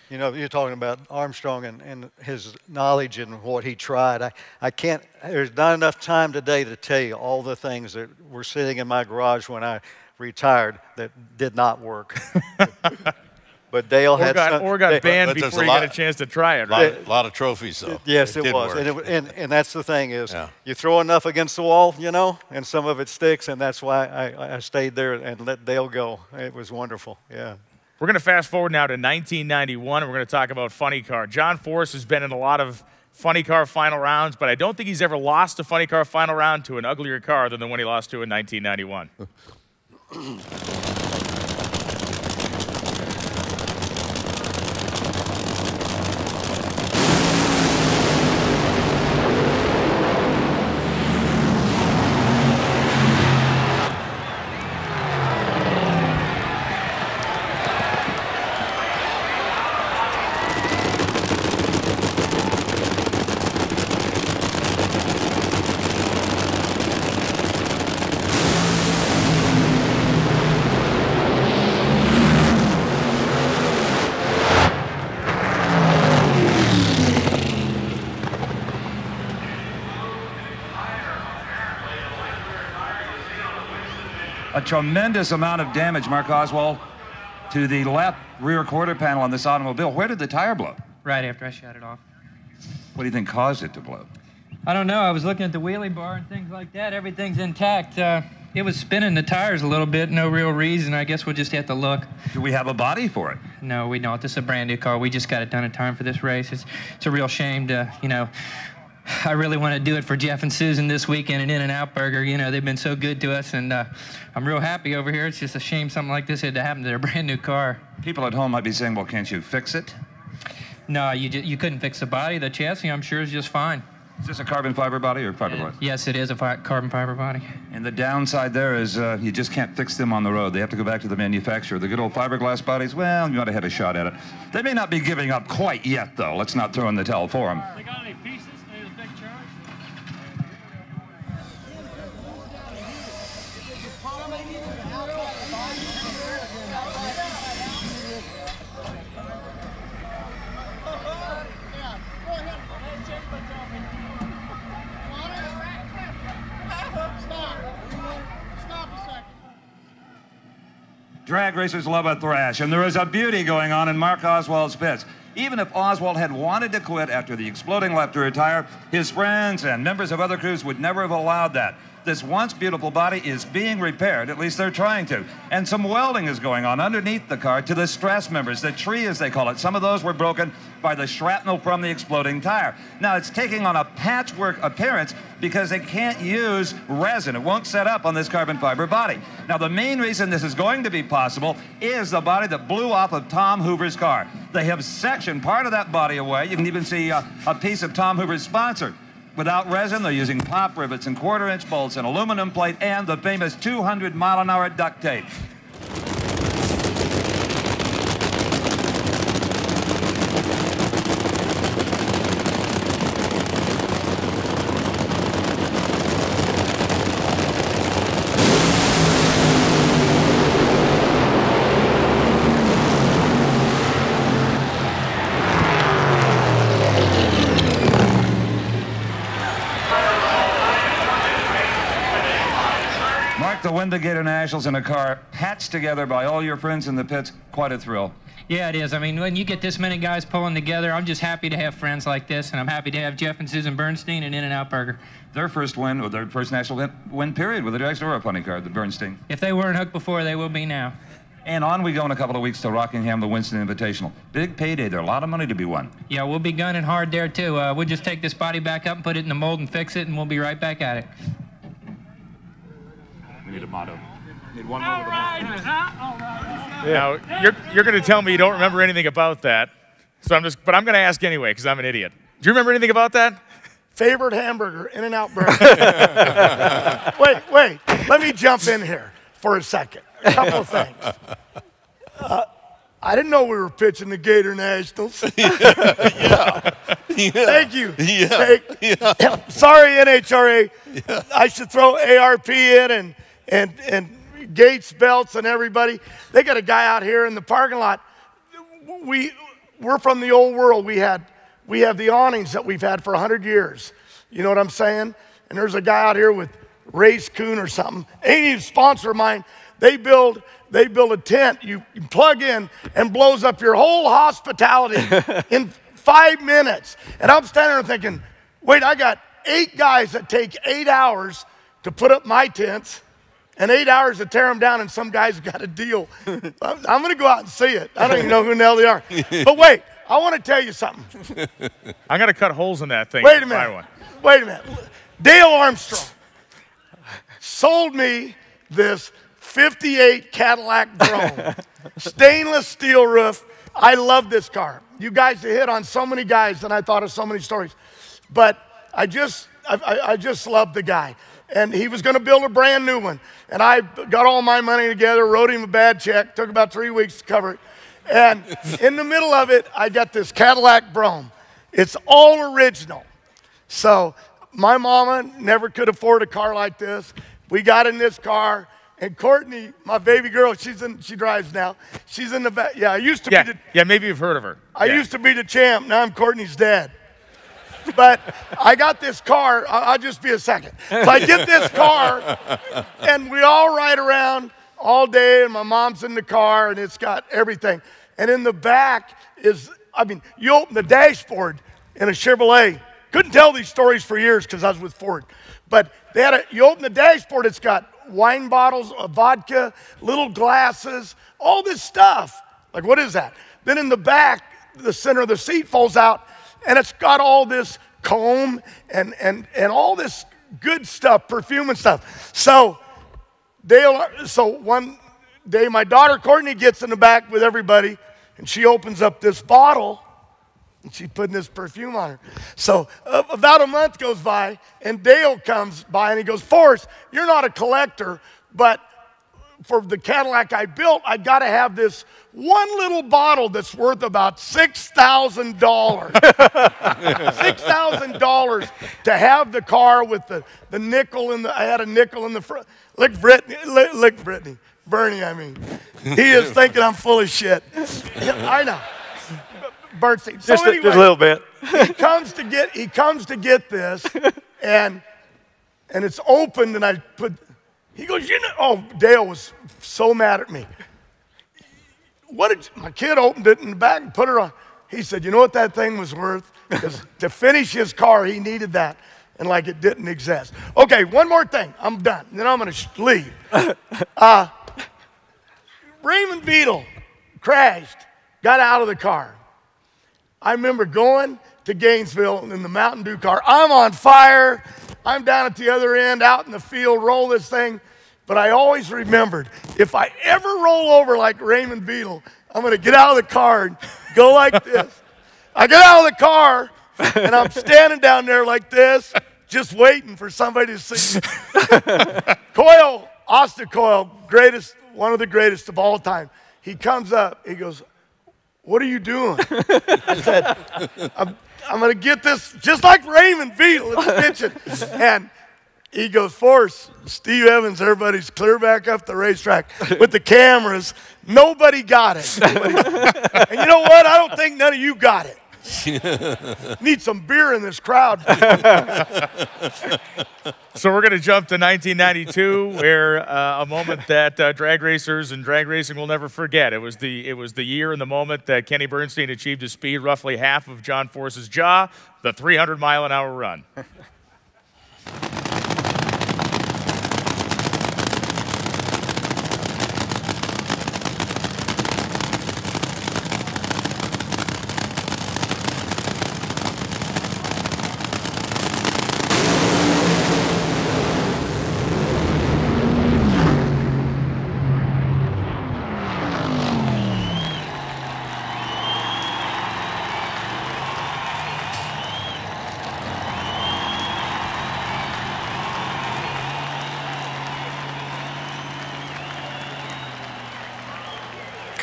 You know, you're talking about Armstrong and, and his knowledge and what he tried. I, I can't, there's not enough time today to tell you all the things that were sitting in my garage when I retired that did not work. but Dale Or had got, some, or got they- banned before you got a chance to try it, right? A lot of trophies, though. Yes, it, did was, and, it, and and that's the thing is, Yeah. you throw enough against the wall, you know, and some of it sticks, and that's why I, I stayed there and let Dale go. It was wonderful. Yeah. We're going to fast forward now to 1991, and we're going to talk about funny car. John Force has been in a lot of funny car final rounds, but I don't think he's ever lost a funny car final round to an uglier car than the one he lost to in 1991. tremendous amount of damage, Mark Oswald, to the left rear quarter panel on this automobile. Where did the tire blow? Right after I shut it off. What do you think caused it to blow? I don't know. I was looking at the wheelie bar and things like that. Everything's intact. Uh, it was spinning the tires a little bit. No real reason. I guess we'll just have to look. Do we have a body for it? No, we don't. This is a brand new car. We just got it done in time for this race. It's it's a real shame to you know. I really want to do it for Jeff and Susan this weekend at In and Out Burger. You know, they've been so good to us, and uh, I'm real happy over here. It's just a shame something like this had to happen to their brand new car. People at home might be saying, well, can't you fix it? No, you, you couldn't fix the body. The chassis, I'm sure, is just fine. Is this a carbon fiber body or fiberglass? Yes, it is a fi- carbon fiber body. And the downside there is uh, you just can't fix them on the road. They have to go back to the manufacturer. The good old fiberglass bodies, well, you might have had a shot at it. They may not be giving up quite yet, though. Let's not throw in the towel for them. They got any pieces? Any of the big charge? Drag racers love a thrash, and there is a beauty going on in Mark Oswald's pits. Even if Oswald had wanted to quit after the exploding left to retire, his friends and members of other crews would never have allowed that. This once beautiful body is being repaired, at least they're trying to. And some welding is going on underneath the car to the stress members, the tree as they call it. Some of those were broken by the shrapnel from the exploding tire. Now it's taking on a patchwork appearance because they can't use resin. It won't set up on this carbon fiber body. Now the main reason this is going to be possible is the body that blew off of Tom Hoover's car. They have sectioned part of that body away. You can even see uh, a piece of Tom Hoover's sponsor. Without resin, they're using pop rivets and quarter inch bolts and aluminum plate and the famous 200 mile an hour duct tape. To Gator Nationals in a car patched together by all your friends in the pits, quite a thrill. Yeah, it is. I mean, when you get this many guys pulling together, I'm just happy to have friends like this, and I'm happy to have Jeff and Susan Bernstein and In and Out Burger. Their first win, or their first national win, period with the Dragster or a funny car, the Bernstein. If they weren't hooked before, they will be now. And on we go in a couple of weeks to Rockingham, the Winston Invitational. Big payday there, a lot of money to be won. Yeah, we'll be gunning hard there too. Uh, we'll just take this body back up and put it in the mold and fix it, and we'll be right back at it. We need a motto. Need one more with motto. Now, you're, you're going to tell me you don't remember anything about that. So I'm just, but I'm going to ask anyway because I'm an idiot. Do you remember anything about that? Favorite hamburger, In and Out Burger. wait, wait. Let me jump in here for a second. A couple of things. Uh, I didn't know we were pitching the Gator Nationals. yeah. Thank you. Yeah. Thank- Sorry, NHRA. I should throw ARP in and and and Gates belts and everybody. They got a guy out here in the parking lot. We we're from the old world. We had we have the awnings that we've had for hundred years. You know what I'm saying? And there's a guy out here with Race Coon or something. Ain't even a sponsor of mine. They build they build a tent you, you plug in and blows up your whole hospitality in five minutes. And I'm standing there thinking, wait, I got eight guys that take eight hours to put up my tents and eight hours to tear them down, and some guys got a deal. I'm, I'm going to go out and see it. I don't even know who the hell they are. But wait, I want to tell you something. I got to cut holes in that thing. Wait a minute. one. Wait a minute. Dale Armstrong sold me this 58 Cadillac Brougham, stainless steel roof. I love this car. You guys have hit on so many guys, and I thought of so many stories. But I just, I, I, I just loved the guy. And he was going to build a brand new one. And I got all my money together, wrote him a bad check, took about three weeks to cover it. And in the middle of it, I got this Cadillac Brougham. It's all original. So my mama never could afford a car like this. We got in this car, and Courtney, my baby girl, she's in, she drives now. She's in the back. Yeah, I used to Yeah, be the, yeah, maybe you've heard of her. I Yeah. used to be the champ. Now I'm Courtney's dad. But I got this car. I'll just be a second. So I get this car, and we all ride around all day, and my mom's in the car, and it's got everything. And in the back is, I mean, you open the dashboard in a Chevrolet, couldn't tell these stories for years because I was with Ford. But they had a, you open the dashboard, it's got wine bottles, uh, vodka, little glasses, all this stuff. Like, what is that? Then in the back, the center of the seat falls out, and it's got all this comb and, and, and all this good stuff, perfume and stuff. So, Dale, so one day, my daughter Courtney gets in the back with everybody, and she opens up this bottle, and she's putting this perfume on her. So uh, about a month goes by, and Dale comes by, and he goes, "Force, you're not a collector, but for the Cadillac I built, I got to have this one little bottle that's worth about six thousand dollars. six thousand dollars to have the car with the, the nickel in the. I had a nickel in the front. Look, Brittany. Look, look, Brittany. Bernie, I mean. He is thinking I'm full of shit. I know. Birdseed. So Just a- anyway, just a little bit. he comes to get he comes to get this, and and it's opened, and I put. He goes, you know. Oh, Dale was so mad at me. What did my kid opened it in the back and put it on? He said, you know what that thing was worth? Because to finish his car, he needed that, and like it didn't exist. Okay, one more thing. I'm done. Then I'm gonna sh- leave. Uh, Raymond Beadle crashed, got out of the car. I remember going to Gainesville in the Mountain Dew car. I'm on fire. I'm down at the other end, out in the field, roll this thing. But I always remembered if I ever roll over like Raymond Beadle, I'm going to get out of the car and go like this. I get out of the car and I'm standing down there like this, just waiting for somebody to see. me. Coil, Austin Coil, greatest, one of the greatest of all time. He comes up, he goes, What are you doing? I said, I'm, I'm going to get this just like Raymond Beadle in the kitchen. And he goes, Force, Steve Evans, everybody's clear back up the racetrack with the cameras. Nobody got it. And you know what? I don't think none of you got it. Need some beer in this crowd. So we're going to jump to 1992, where uh, a moment that uh, drag racers and drag racing will never forget. It was the it was the year and the moment that Kenny Bernstein achieved a speed roughly half of John Force's jaw, the 300 mile an hour run.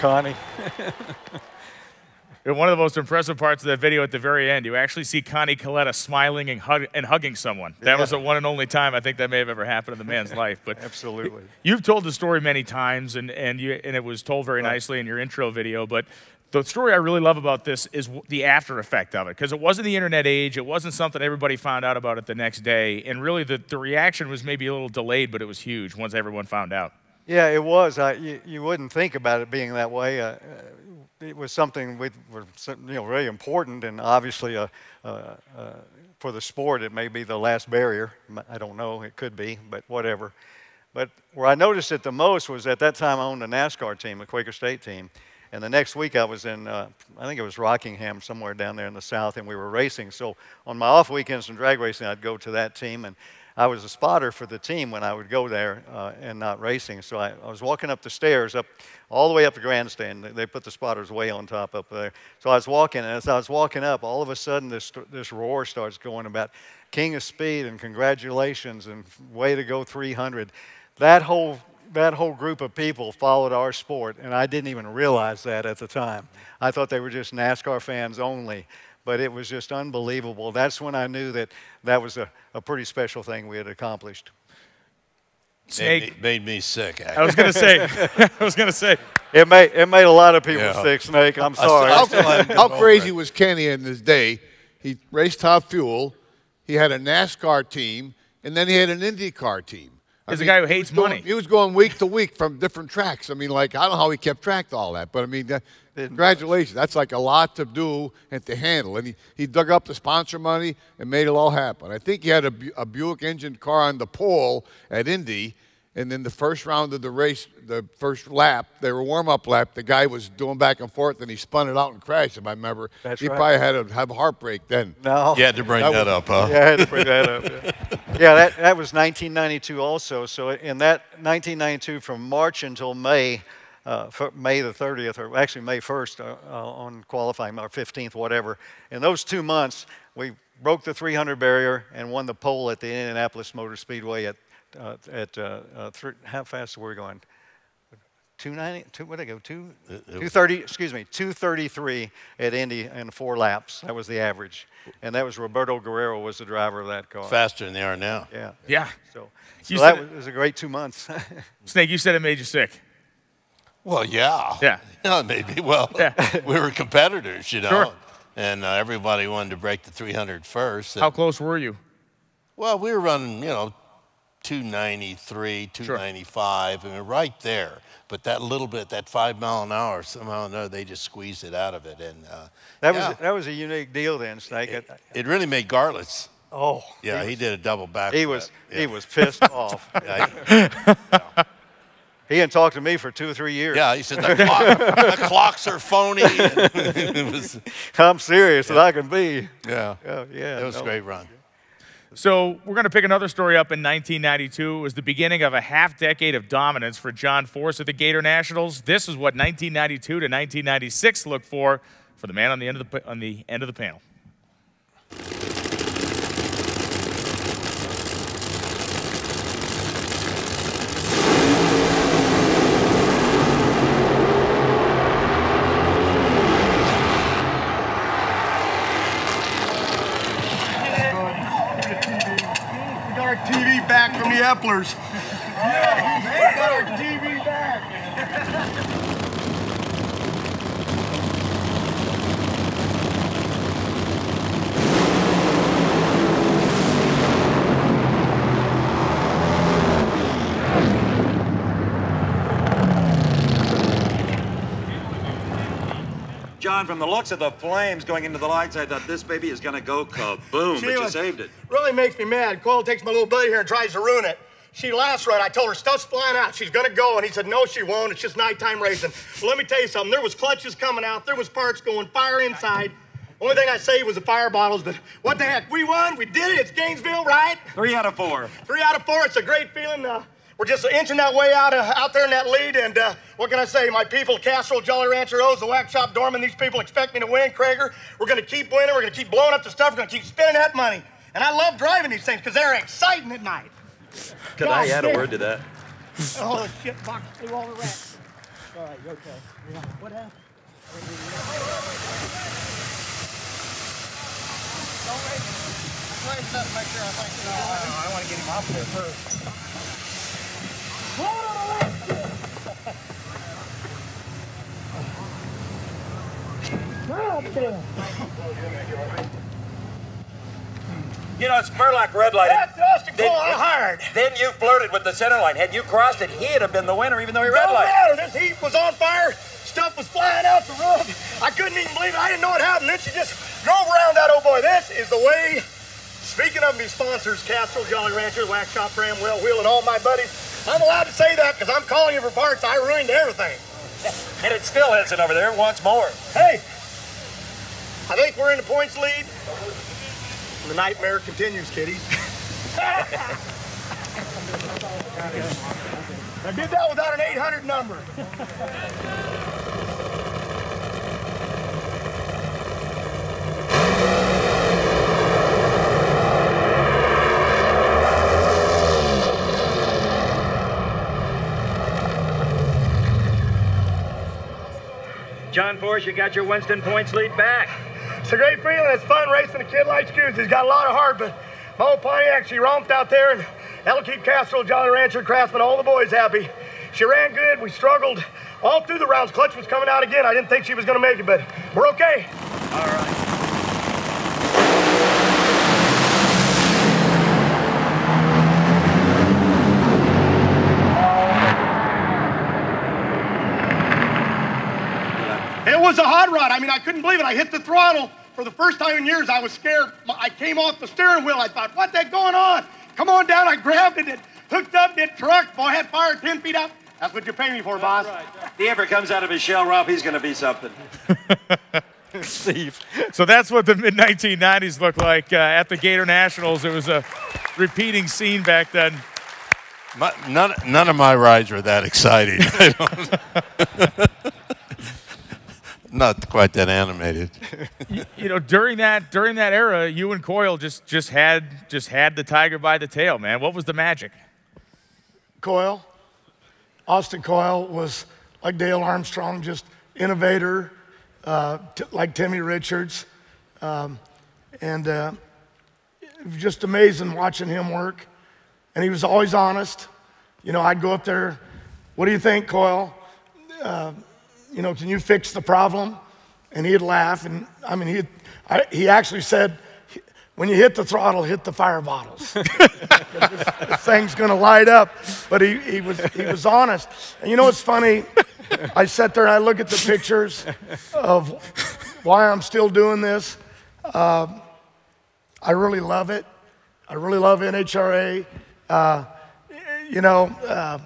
Connie. And one of the most impressive parts of that video at the very end, you actually see Connie Kalitta smiling and, hug, and hugging someone. That was the one and only time I think that may have ever happened in the man's life. But Absolutely. You've told the story many times, and, and, you, and it was told very Right. nicely in your intro video. But the story I really love about this is the after effect of it, because it wasn't the internet age. It wasn't something everybody found out about it the next day. And really, the, the reaction was maybe a little delayed, but it was huge once everyone found out. Yeah, it was. I, you, you wouldn't think about it being that way. Uh, uh, it was something we were, you know, really important, and obviously, uh, uh, uh, for the sport, it may be the last barrier. I don't know. It could be, but whatever. But where I noticed it the most was at that time I owned a NASCAR team, a Quaker State team, and the next week I was in, uh, I think it was Rockingham, somewhere down there in the south, and we were racing. So on my off weekends in drag racing, I'd go to that team, and I was a spotter for the team when I would go there uh, and not racing. So I, I was walking up the stairs, up all the way up the grandstand. They- put the spotters way on top up there. So I was walking, and as I was walking up, all of a sudden this this roar starts going about King of Speed and congratulations and way to go 300. That whole that whole group of people followed our sport, and I didn't even realize that at the time. I thought they were just NASCAR fans only, but it was just unbelievable. That's when I knew that that was a, a pretty special thing we had accomplished. Snake. Made me, made me sick. I was gonna say- I was gonna say. It made, it made a lot of people Yeah. sick, Snake. I'm I still- sorry. I still How crazy was Kenny in his day? He raced Top Fuel, he had a NASCAR team, and then he had an IndyCar team. I He's a guy who he hates was going- money. He was going week to week from different tracks. I mean, like I don't know how he kept track of all that, but I mean, that, congratulations. That's like a lot to do and to handle. And he, he dug up the sponsor money and made it all happen. I think he had a, Bu- a Buick engined car on the pole at Indy. And then the first round of the race, the first lap, they were warm up lap. The guy was doing back and forth, and he spun it out and crashed. If I remember, That's he right. probably had to have a heartbreak then. No. You had to bring that was- up, huh? Yeah, I had to bring that up. Yeah, yeah that, that was 1992 also. So in that 1992, from March until May, uh, f- May the 30th, or actually May 1st uh, uh, on qualifying, or 15th, whatever. In those two months, we broke the 300 barrier and won the pole at the Indianapolis Motor Speedway at, uh, at uh, uh, thr how fast were we going? 290, two, what did I go, two, It- it 230, excuse me, 233 at Indy in four laps. That was the average. And that was Roberto Guerrero was the driver of that car. Faster than they are now. Yeah. Yeah. So, You so that said- was a great two months. Snake, you said it made you sick. Well, yeah. Yeah. Yeah, maybe. Well, we were competitors, you know. Sure. And uh, everybody wanted to break the 300 first. How close were you? Well, we were running, you know, 293, 295. I mean, right there. But that little bit, that five mile an hour, somehow or another, they just squeezed it out of it. And uh, that yeah, was that was a unique deal then, Snake. It, it really made Garlits. oh. Yeah, he, was- did a double back. He was he was pissed off. Yeah, He hadn't talked to me for two or three years. Yeah, he said the, clock, the clocks are phony. it was, I'm serious that I can be. yeah, Yeah, yeah. it was a great run. So we're going to pick another story up in 1992. It was the beginning of a half decade of dominance for John Force at the Gator Nationals. This is what 1992 to 1996 looked for for the man on the end of the on the end of the panel. We got our TV back from the Eplers. Yeah, we got our TV back. John, from the looks of the flames going into the lights, I thought this baby is going to go kaboom, but you saved it. Really makes me mad. Cole takes my little buddy here and tries to ruin it. She last right. I told her stuff's flying out. She's gonna go, and he said no, she won't. It's just nighttime racing. Well, let me tell you something. There was clutches coming out. There was parts going fire inside. Only thing I saved was the fire bottles, but what the heck? We won. We did it. It's Gainesville, right? Three out of four. Three out of four. It's a great feeling. Uh, we're just inching that way out uh, out there in that lead. And uh, what can I say? My people, Castrol, Jolly Rancher, O's, the Wax Shop, Dorman, these people expect me to win. Kragen, we're going to keep winning. We're going to keep blowing up the stuff. We're going to keep spending that money. And I love driving these things because they're exciting at night. Could I add a word to that? Oh, the shit box flew all the rats. All right, you okay. Yeah. What happened? I want to get him off there first. You know, it's Spurlock red lighted. That's Austin Coil hard. Then you flirted with the center line. Had you crossed it, he'd have been the winner, even though he red lighted. matter. This heat was on fire. Stuff was flying out the roof. I couldn't even believe it. I didn't know what happened. Then she just drove around that old boy. This is the way. Speaking of me sponsors, Castrol, Jolly Rancher, Wax Shop, Bramwell, Wheel, and all my buddies, I'm allowed to say that because I'm calling you for parts. I ruined everything. And it still hits it over there once more. Hey, I think we're in the points lead. The nightmare continues, kiddies. I did that without an 800 number. John Force, you got your Winston points lead back. It's a great feeling. It's fun racing a kid like Scoots. He's got a lot of heart, but my old Pontiac, she romped out there, and that'll keep Castrol, Jolly Rancher, Craftsman, all the boys happy. She ran good. We struggled all through the rounds. Clutch was coming out again. I didn't think she was going to make it, but we're okay. All right. Was a hot rod. I mean, I couldn't believe it. I hit the throttle for the first time in years. I was scared. I came off the steering wheel. I thought, what the going on? Come on down. I grabbed it. It hooked up. It truck. Boy, I had fire 10 feet up. That's what you pay me for, boss. If he ever comes out of his shell, Rob, he's going to be something. Steve. So that's what the mid 1990s looked like uh, at the Gator Nationals. It was a repeating scene back then. My, none, none of my rides were that exciting. Not quite that animated. you, you know, during that during that era, you and Coil just just had just had the tiger by the tail, man. What was the magic? Coil, Austin Coil was like Dale Armstrong, just innovator, uh, t- like Timmy Richards, um, and uh, it was just amazing watching him work. And he was always honest. You know, I'd go up there. What do you think, Coil? Uh, you know, can you fix the problem? And he'd laugh. And I mean, he, I, he actually said, when you hit the throttle, hit the fire bottles. this, this thing's going to light up. But he, he, was, he was honest. And you know what's funny? I sat there and I look at the pictures of why I'm still doing this. Uh, I really love it. I really love NHRA. Uh, you know, uh,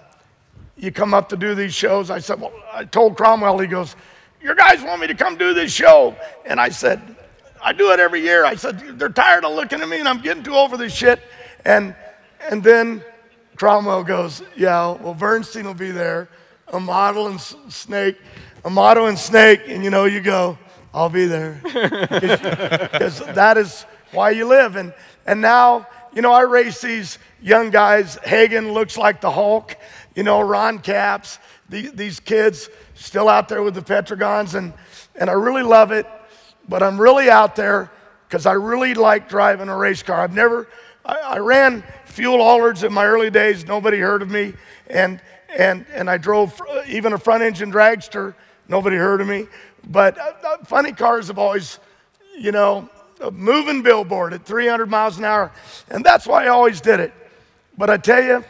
you come up to do these shows. I said, well, I told Cromwell, he goes, your guys want me to come do this show. And I said, I do it every year. I said, they're tired of looking at me and I'm getting too over this shit. And, and then Cromwell goes, yeah, well, Bernstein will be there, Amato and Snake, Amato and Snake. And you know, you go, I'll be there. Because that is why you live. And, and now, you know, I race these young guys. Hagan looks like the Hulk. You know, Ron Capps, the, these kids still out there with the Pedregons. And, and I really love it. But I'm really out there because I really like driving a race car. I've never, I, I ran fuel haulers in my early days. Nobody heard of me. And, and, and I drove even a front engine dragster. Nobody heard of me. But uh, uh, funny cars have always, you know, a moving billboard at 300 miles an hour. And that's why I always did it. But I tell you,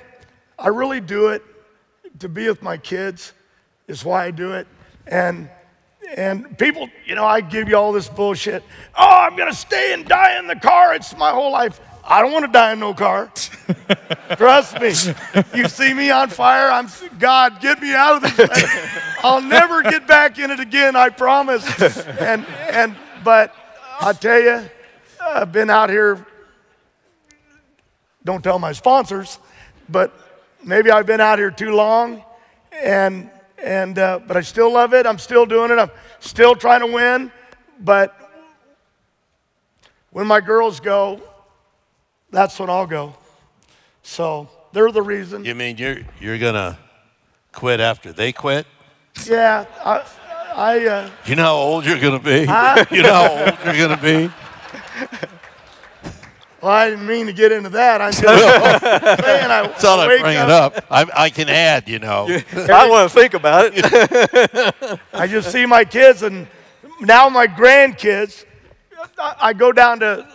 I really do it to be with my kids, is why I do it. And and people, you know, I give you all this bullshit. Oh, I'm gonna stay and die in the car. It's my whole life. I don't want to die in no car. Trust me. You see me on fire, I'm God, get me out of this. I'll never get back in it again, I promise. And and but I tell you, I've been out here. Don't tell my sponsors, but maybe I've been out here too long, and and uh, but I still love it. I'm still doing it. I'm still trying to win, but when my girls go, that's when I'll go. So they're the reason. You mean you're you're gonna quit after they quit? Yeah, I. I uh, you know how old you're gonna be. Huh? you know how old you're gonna be. Well, I didn't mean to get into that. I'm just saying I That's all I wake bring it up. I, I can add, you know. I want to think about it. I just see my kids and now my grandkids. I I go down to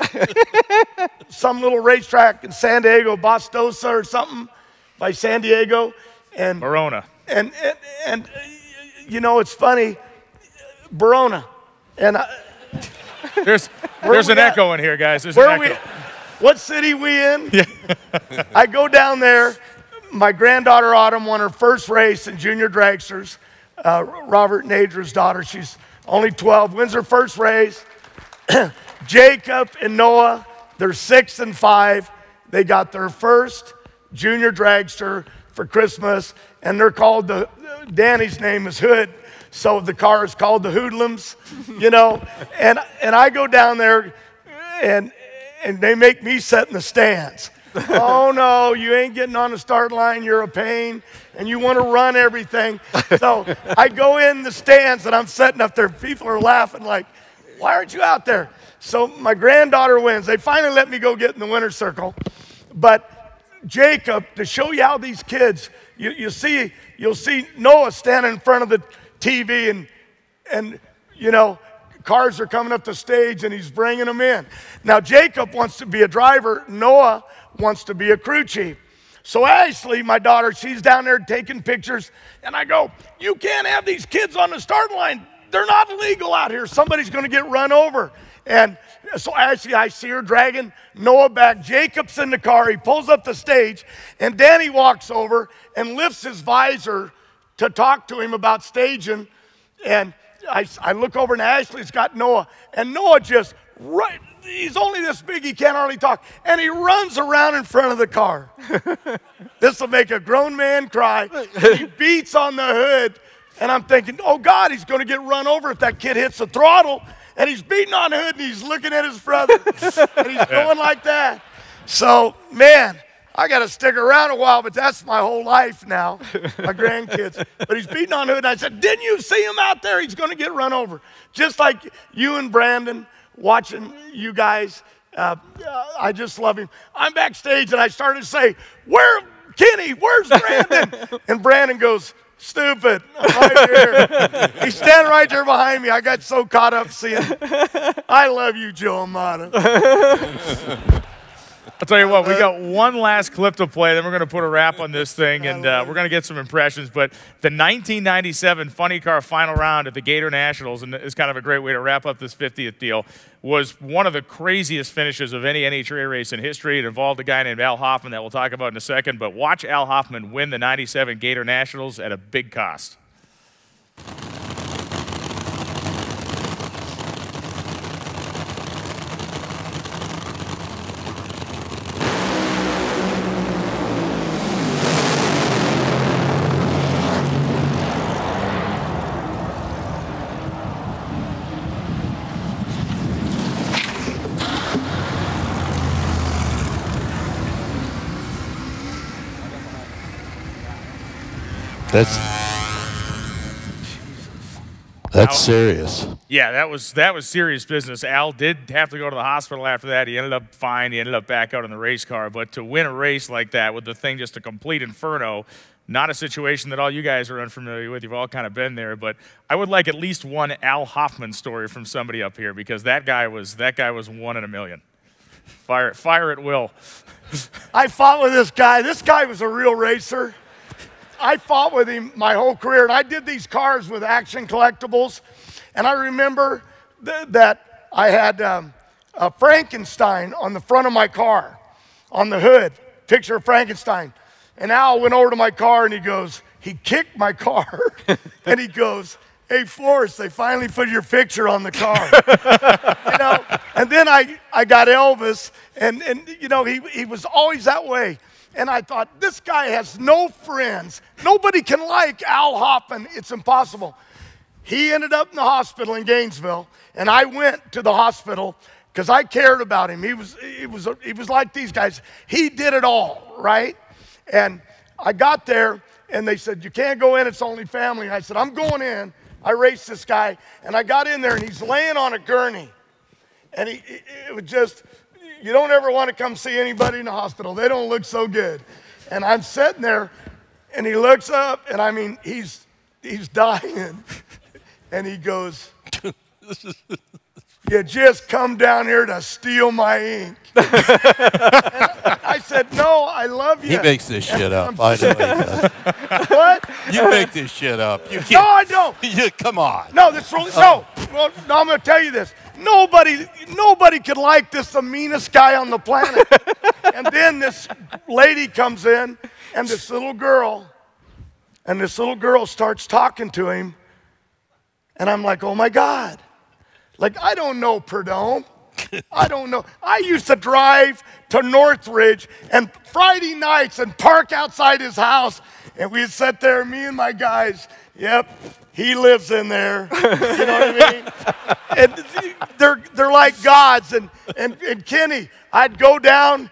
some little racetrack in San Diego, Bastosa or something by San Diego, and Barona. And and, and you know it's funny, Barona, and I, There's there's an at? echo in here, guys. There's where an we, echo. What city we in? I go down there. My granddaughter Autumn won her first race in junior dragsters. Uh, Robert Nader's daughter. She's only 12. Wins her first race. Jacob and Noah, they're six and five. They got their first junior dragster for Christmas, and they're called the. Danny's name is Hood, so the car is called the Hoodlums, you know. And and I go down there, and and they make me sit in the stands. oh no, you ain't getting on the start line. You're a pain, and you want to run everything. So I go in the stands, and I'm sitting up there. People are laughing like, "Why aren't you out there?" So my granddaughter wins. They finally let me go get in the winner's circle, but Jacob, to show you how these kids, you, you see, you'll see Noah standing in front of the TV and, and, you know, cars are coming up the stage and he's bringing them in. Now, Jacob wants to be a driver. Noah wants to be a crew chief. So Ashley, my daughter, she's down there taking pictures, and I go, "You can't have these kids on the start line. they're not legal out here. Somebody's going to get run over. And so actually, I see her dragging Noah back. Jacob's in the car. He pulls up the stage, and Danny walks over and lifts his visor to talk to him about staging. And I, I look over, and Ashley's got Noah, and Noah just right. He's only this big, he can't hardly talk. And he runs around in front of the car. this will make a grown man cry. He beats on the hood. And I'm thinking, oh God, he's going to get run over if that kid hits the throttle. And he's beating on the hood and he's looking at his brother. and he's going like that. So, man, I got to stick around a while, but that's my whole life now, my grandkids. But he's beating on hood. And I said, Didn't you see him out there? He's going to get run over. Just like you and Brandon watching you guys. Uh, I just love him. I'm backstage and I started to say, Where, Kenny, where's Brandon? and Brandon goes, Stupid. I'm right here. He's standing right there behind me. I got so caught up seeing. I love you, Joe Amato. I'll tell you what, we got one last clip to play, then we're going to put a wrap on this thing, and uh, we're going to get some impressions. But the 1997 Funny Car final round at the Gator Nationals, and it's kind of a great way to wrap up this 50th deal, was one of the craziest finishes of any NHRA race in history. It involved a guy named Al Hoffman that we'll talk about in a second, but watch Al Hoffman win the 97 Gator Nationals at a big cost. That's that's serious. Yeah, that was that was serious business. Al did have to go to the hospital after that. He ended up fine. He ended up back out in the race car. But to win a race like that with the thing just a complete inferno, not a situation that all you guys are unfamiliar with. You've all kind of been there. But I would like at least one Al Hoffman story from somebody up here because that guy was that guy was one in a million. Fire fire at will. I fought with this guy. This guy was a real racer. I fought with him my whole career, and I did these cars with Action Collectibles. And I remember th- that I had um, a Frankenstein on the front of my car, on the hood, picture of Frankenstein. And Al went over to my car and he goes, he kicked my car, and he goes, Hey, Force, they finally put your picture on the car. you know, and then I, I got Elvis, and, and you know, he, he was always that way. And I thought, this guy has no friends. Nobody can like Al Hoffman. It's impossible. He ended up in the hospital in Gainesville, and I went to the hospital because I cared about him. He was, he, was, he was like these guys. He did it all, right? And I got there, and they said, You can't go in, it's only family. And I said, I'm going in. I raced this guy, and I got in there, and he's laying on a gurney. And he, it was just, you don't ever want to come see anybody in the hospital. They don't look so good. And I'm sitting there, and he looks up, and I mean, he's he's dying, and he goes, "You just come down here to steal my ink." I said, "No, I love you." He makes this shit up. I know he does. what? You make this shit up. You No, can't. No, I don't. You, come on. No, this really, no. Oh. Well, no, I'm going to tell you this. Nobody, nobody could like this, the meanest guy on the planet. and then this lady comes in, and this little girl, and this little girl starts talking to him, and I'm like, oh my God. Like, I don't know Prudhomme. I don't know. I used to drive to Northridge and Friday nights and park outside his house, and we'd sit there, me and my guys. Yep, he lives in there. You know what I mean? And they're they're like gods. And and and Kenny, I'd go down,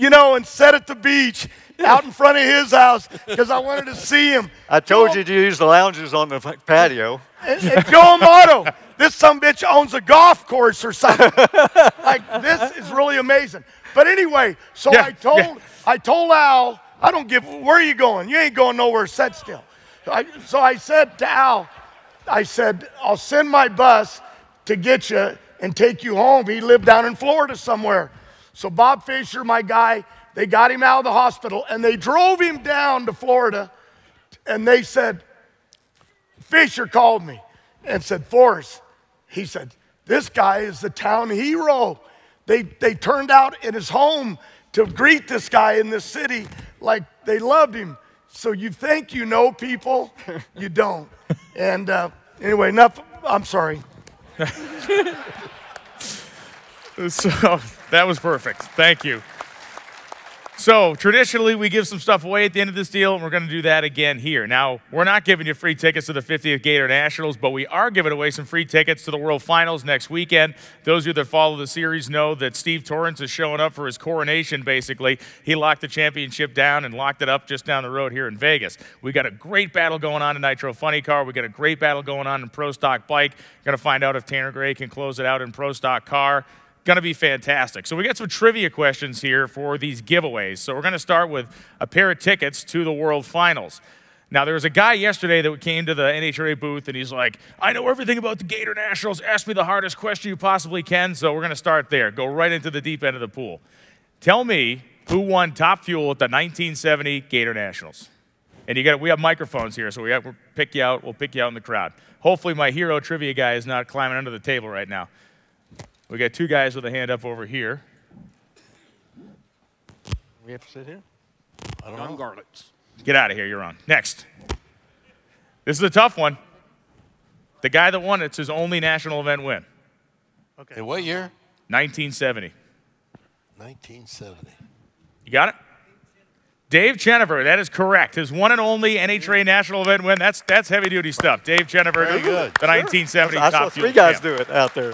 you know, and sit at the beach out in front of his house because I wanted to see him. I told you to use the lounges on the patio. And, and Joe Amato, this some bitch owns a golf course or something. like this is really amazing. But anyway, so Yeah, I told yeah. I told Al, I don't give where are you going? You ain't going nowhere, set still. I, so I said to Al, I said, I'll send my bus to get you and take you home. He lived down in Florida somewhere. So Bob Fisher, my guy, they got him out of the hospital and they drove him down to Florida and they said, Fisher called me. and said, Force, he said, this guy is the town hero. They, they turned out in his home to greet this guy in this city like they loved him. So you think you know people, you don't. And uh, anyway, enough. I'm sorry. so that was perfect. Thank you. So traditionally, we give some stuff away at the end of this deal, and we're going to do that again here. Now, we're not giving you free tickets to the 50th Gator Nationals, but we are giving away some free tickets to the World Finals next weekend. Those of you that follow the series know that Steve Torrence is showing up for his coronation, basically. He locked the championship down and locked it up just down the road here in Vegas. We got a great battle going on in Nitro Funny Car. We got a great battle going on in Pro Stock Bike. Going to find out if Tanner Gray can close it out in Pro Stock Car going to be fantastic. So we got some trivia questions here for these giveaways. So we're going to start with a pair of tickets to the World Finals. Now, there was a guy yesterday that came to the NHRA booth and he's like, I know everything about the Gator Nationals. Ask me the hardest question you possibly can. So we're going to start there. Go right into the deep end of the pool. Tell me who won top fuel at the 1970 Gator Nationals. And you got we have microphones here, so we will pick you out. We'll pick you out in the crowd. Hopefully, my hero trivia guy is not climbing under the table right now. We got two guys with a hand up over here. We have to sit here? I don't know. Garlits. Get out of here. You're on. Next. This is a tough one. The guy that won it's his only national event win. Okay. In what year? 1970. 1970. You got it? Dave Chenevert, that is correct. His one and only NHRA national event win. That's that's heavy duty stuff. Dave Chenevert, Very good. the 1970 I top saw three guys champ. do it out there.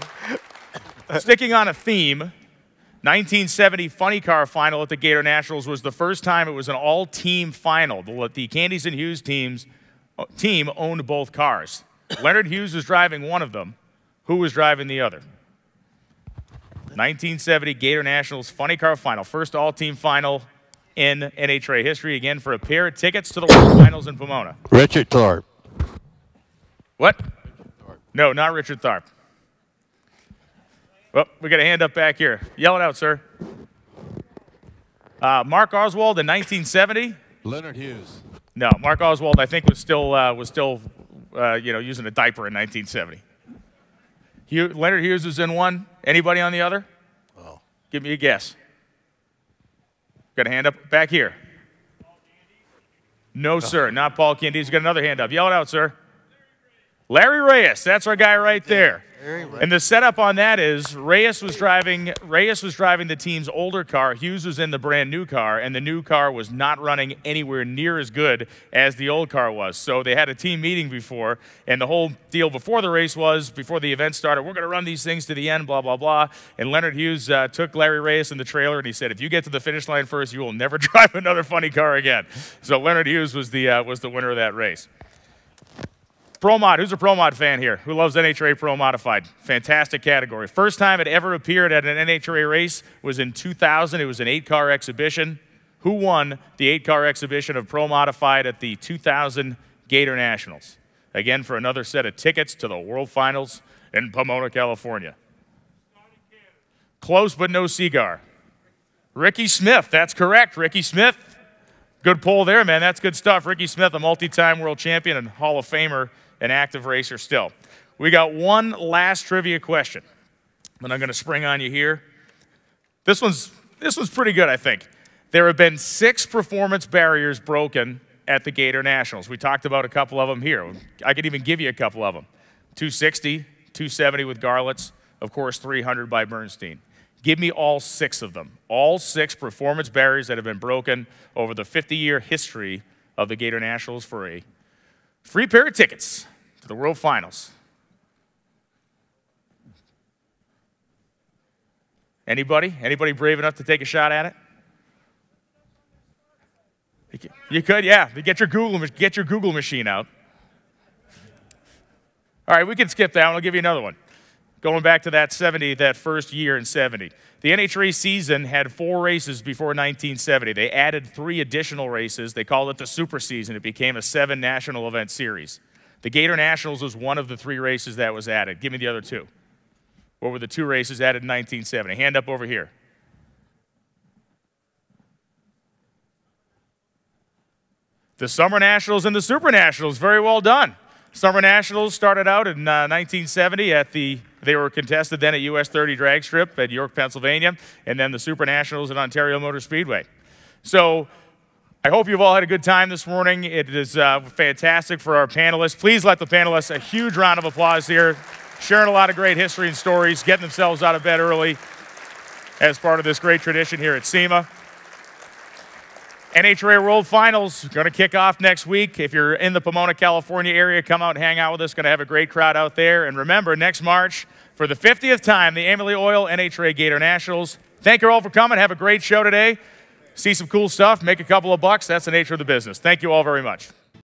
Sticking on a theme, 1970 Funny Car Final at the Gator Nationals was the first time it was an all-team final. The, the Candies and Hughes teams uh, team owned both cars. Leonard Hughes was driving one of them. Who was driving the other? 1970 Gator Nationals Funny Car Final, first all-team final in NHRA history. Again, for a pair of tickets to the World Finals in Pomona. Richard Tharp. What? No, not Richard Tharp. Well, we got a hand up back here. Yell it out, sir. Uh, Mark Oswald in 1970. Leonard Hughes. No, Mark Oswald, I think was still uh, was still, uh, you know, using a diaper in 1970. Hugh, Leonard Hughes was in one. Anybody on the other? Oh. Give me a guess. Got a hand up back here. No, sir, not Paul Candy. He's Got another hand up. Yell it out, sir. Larry Reyes, that's our guy right there. And the setup on that is Reyes was driving Reyes was driving the team's older car. Hughes was in the brand new car, and the new car was not running anywhere near as good as the old car was. So they had a team meeting before, and the whole deal before the race was before the event started, we're going to run these things to the end, blah blah blah. And Leonard Hughes uh, took Larry Reyes in the trailer, and he said, "If you get to the finish line first, you will never drive another funny car again." So Leonard Hughes was the uh, was the winner of that race. Pro Mod, who's a Pro Mod fan here? Who loves NHRA Pro Modified? Fantastic category. First time it ever appeared at an NHRA race was in 2000. It was an eight car exhibition. Who won the eight car exhibition of Pro Modified at the 2000 Gator Nationals? Again, for another set of tickets to the World Finals in Pomona, California. Close but no cigar. Ricky Smith, that's correct. Ricky Smith. Good pull there, man. That's good stuff. Ricky Smith, a multi time world champion and Hall of Famer an active racer still. We got one last trivia question. Then I'm going to spring on you here. This one's this one's pretty good, I think. There have been six performance barriers broken at the Gator Nationals. We talked about a couple of them here. I could even give you a couple of them. 260, 270 with Garlits, of course 300 by Bernstein. Give me all six of them. All six performance barriers that have been broken over the 50-year history of the Gator Nationals for a free pair of tickets to the World Finals. Anybody? Anybody brave enough to take a shot at it? You could, yeah. Get your Google, get your Google machine out. All right, we can skip that one. I'll give you another one. Going back to that 70, that first year in 70. The NHRA season had four races before 1970. They added three additional races. They called it the Super Season. It became a seven national event series. The Gator Nationals was one of the three races that was added. Give me the other two. What were the two races added in 1970? Hand up over here. The Summer Nationals and the Super Nationals. Very well done. Summer Nationals started out in uh, 1970 at the, they were contested then at US 30 Drag Strip at York, Pennsylvania, and then the Super Nationals at Ontario Motor Speedway. So I hope you've all had a good time this morning. It is uh, fantastic for our panelists. Please let the panelists a huge round of applause here, sharing a lot of great history and stories, getting themselves out of bed early as part of this great tradition here at SEMA. NHRA World Finals going to kick off next week. If you're in the Pomona, California area, come out and hang out with us. Going to have a great crowd out there. And remember, next March, for the 50th time, the Amalie Oil NHRA Gator Nationals. Thank you all for coming. Have a great show today. See some cool stuff. Make a couple of bucks. That's the nature of the business. Thank you all very much.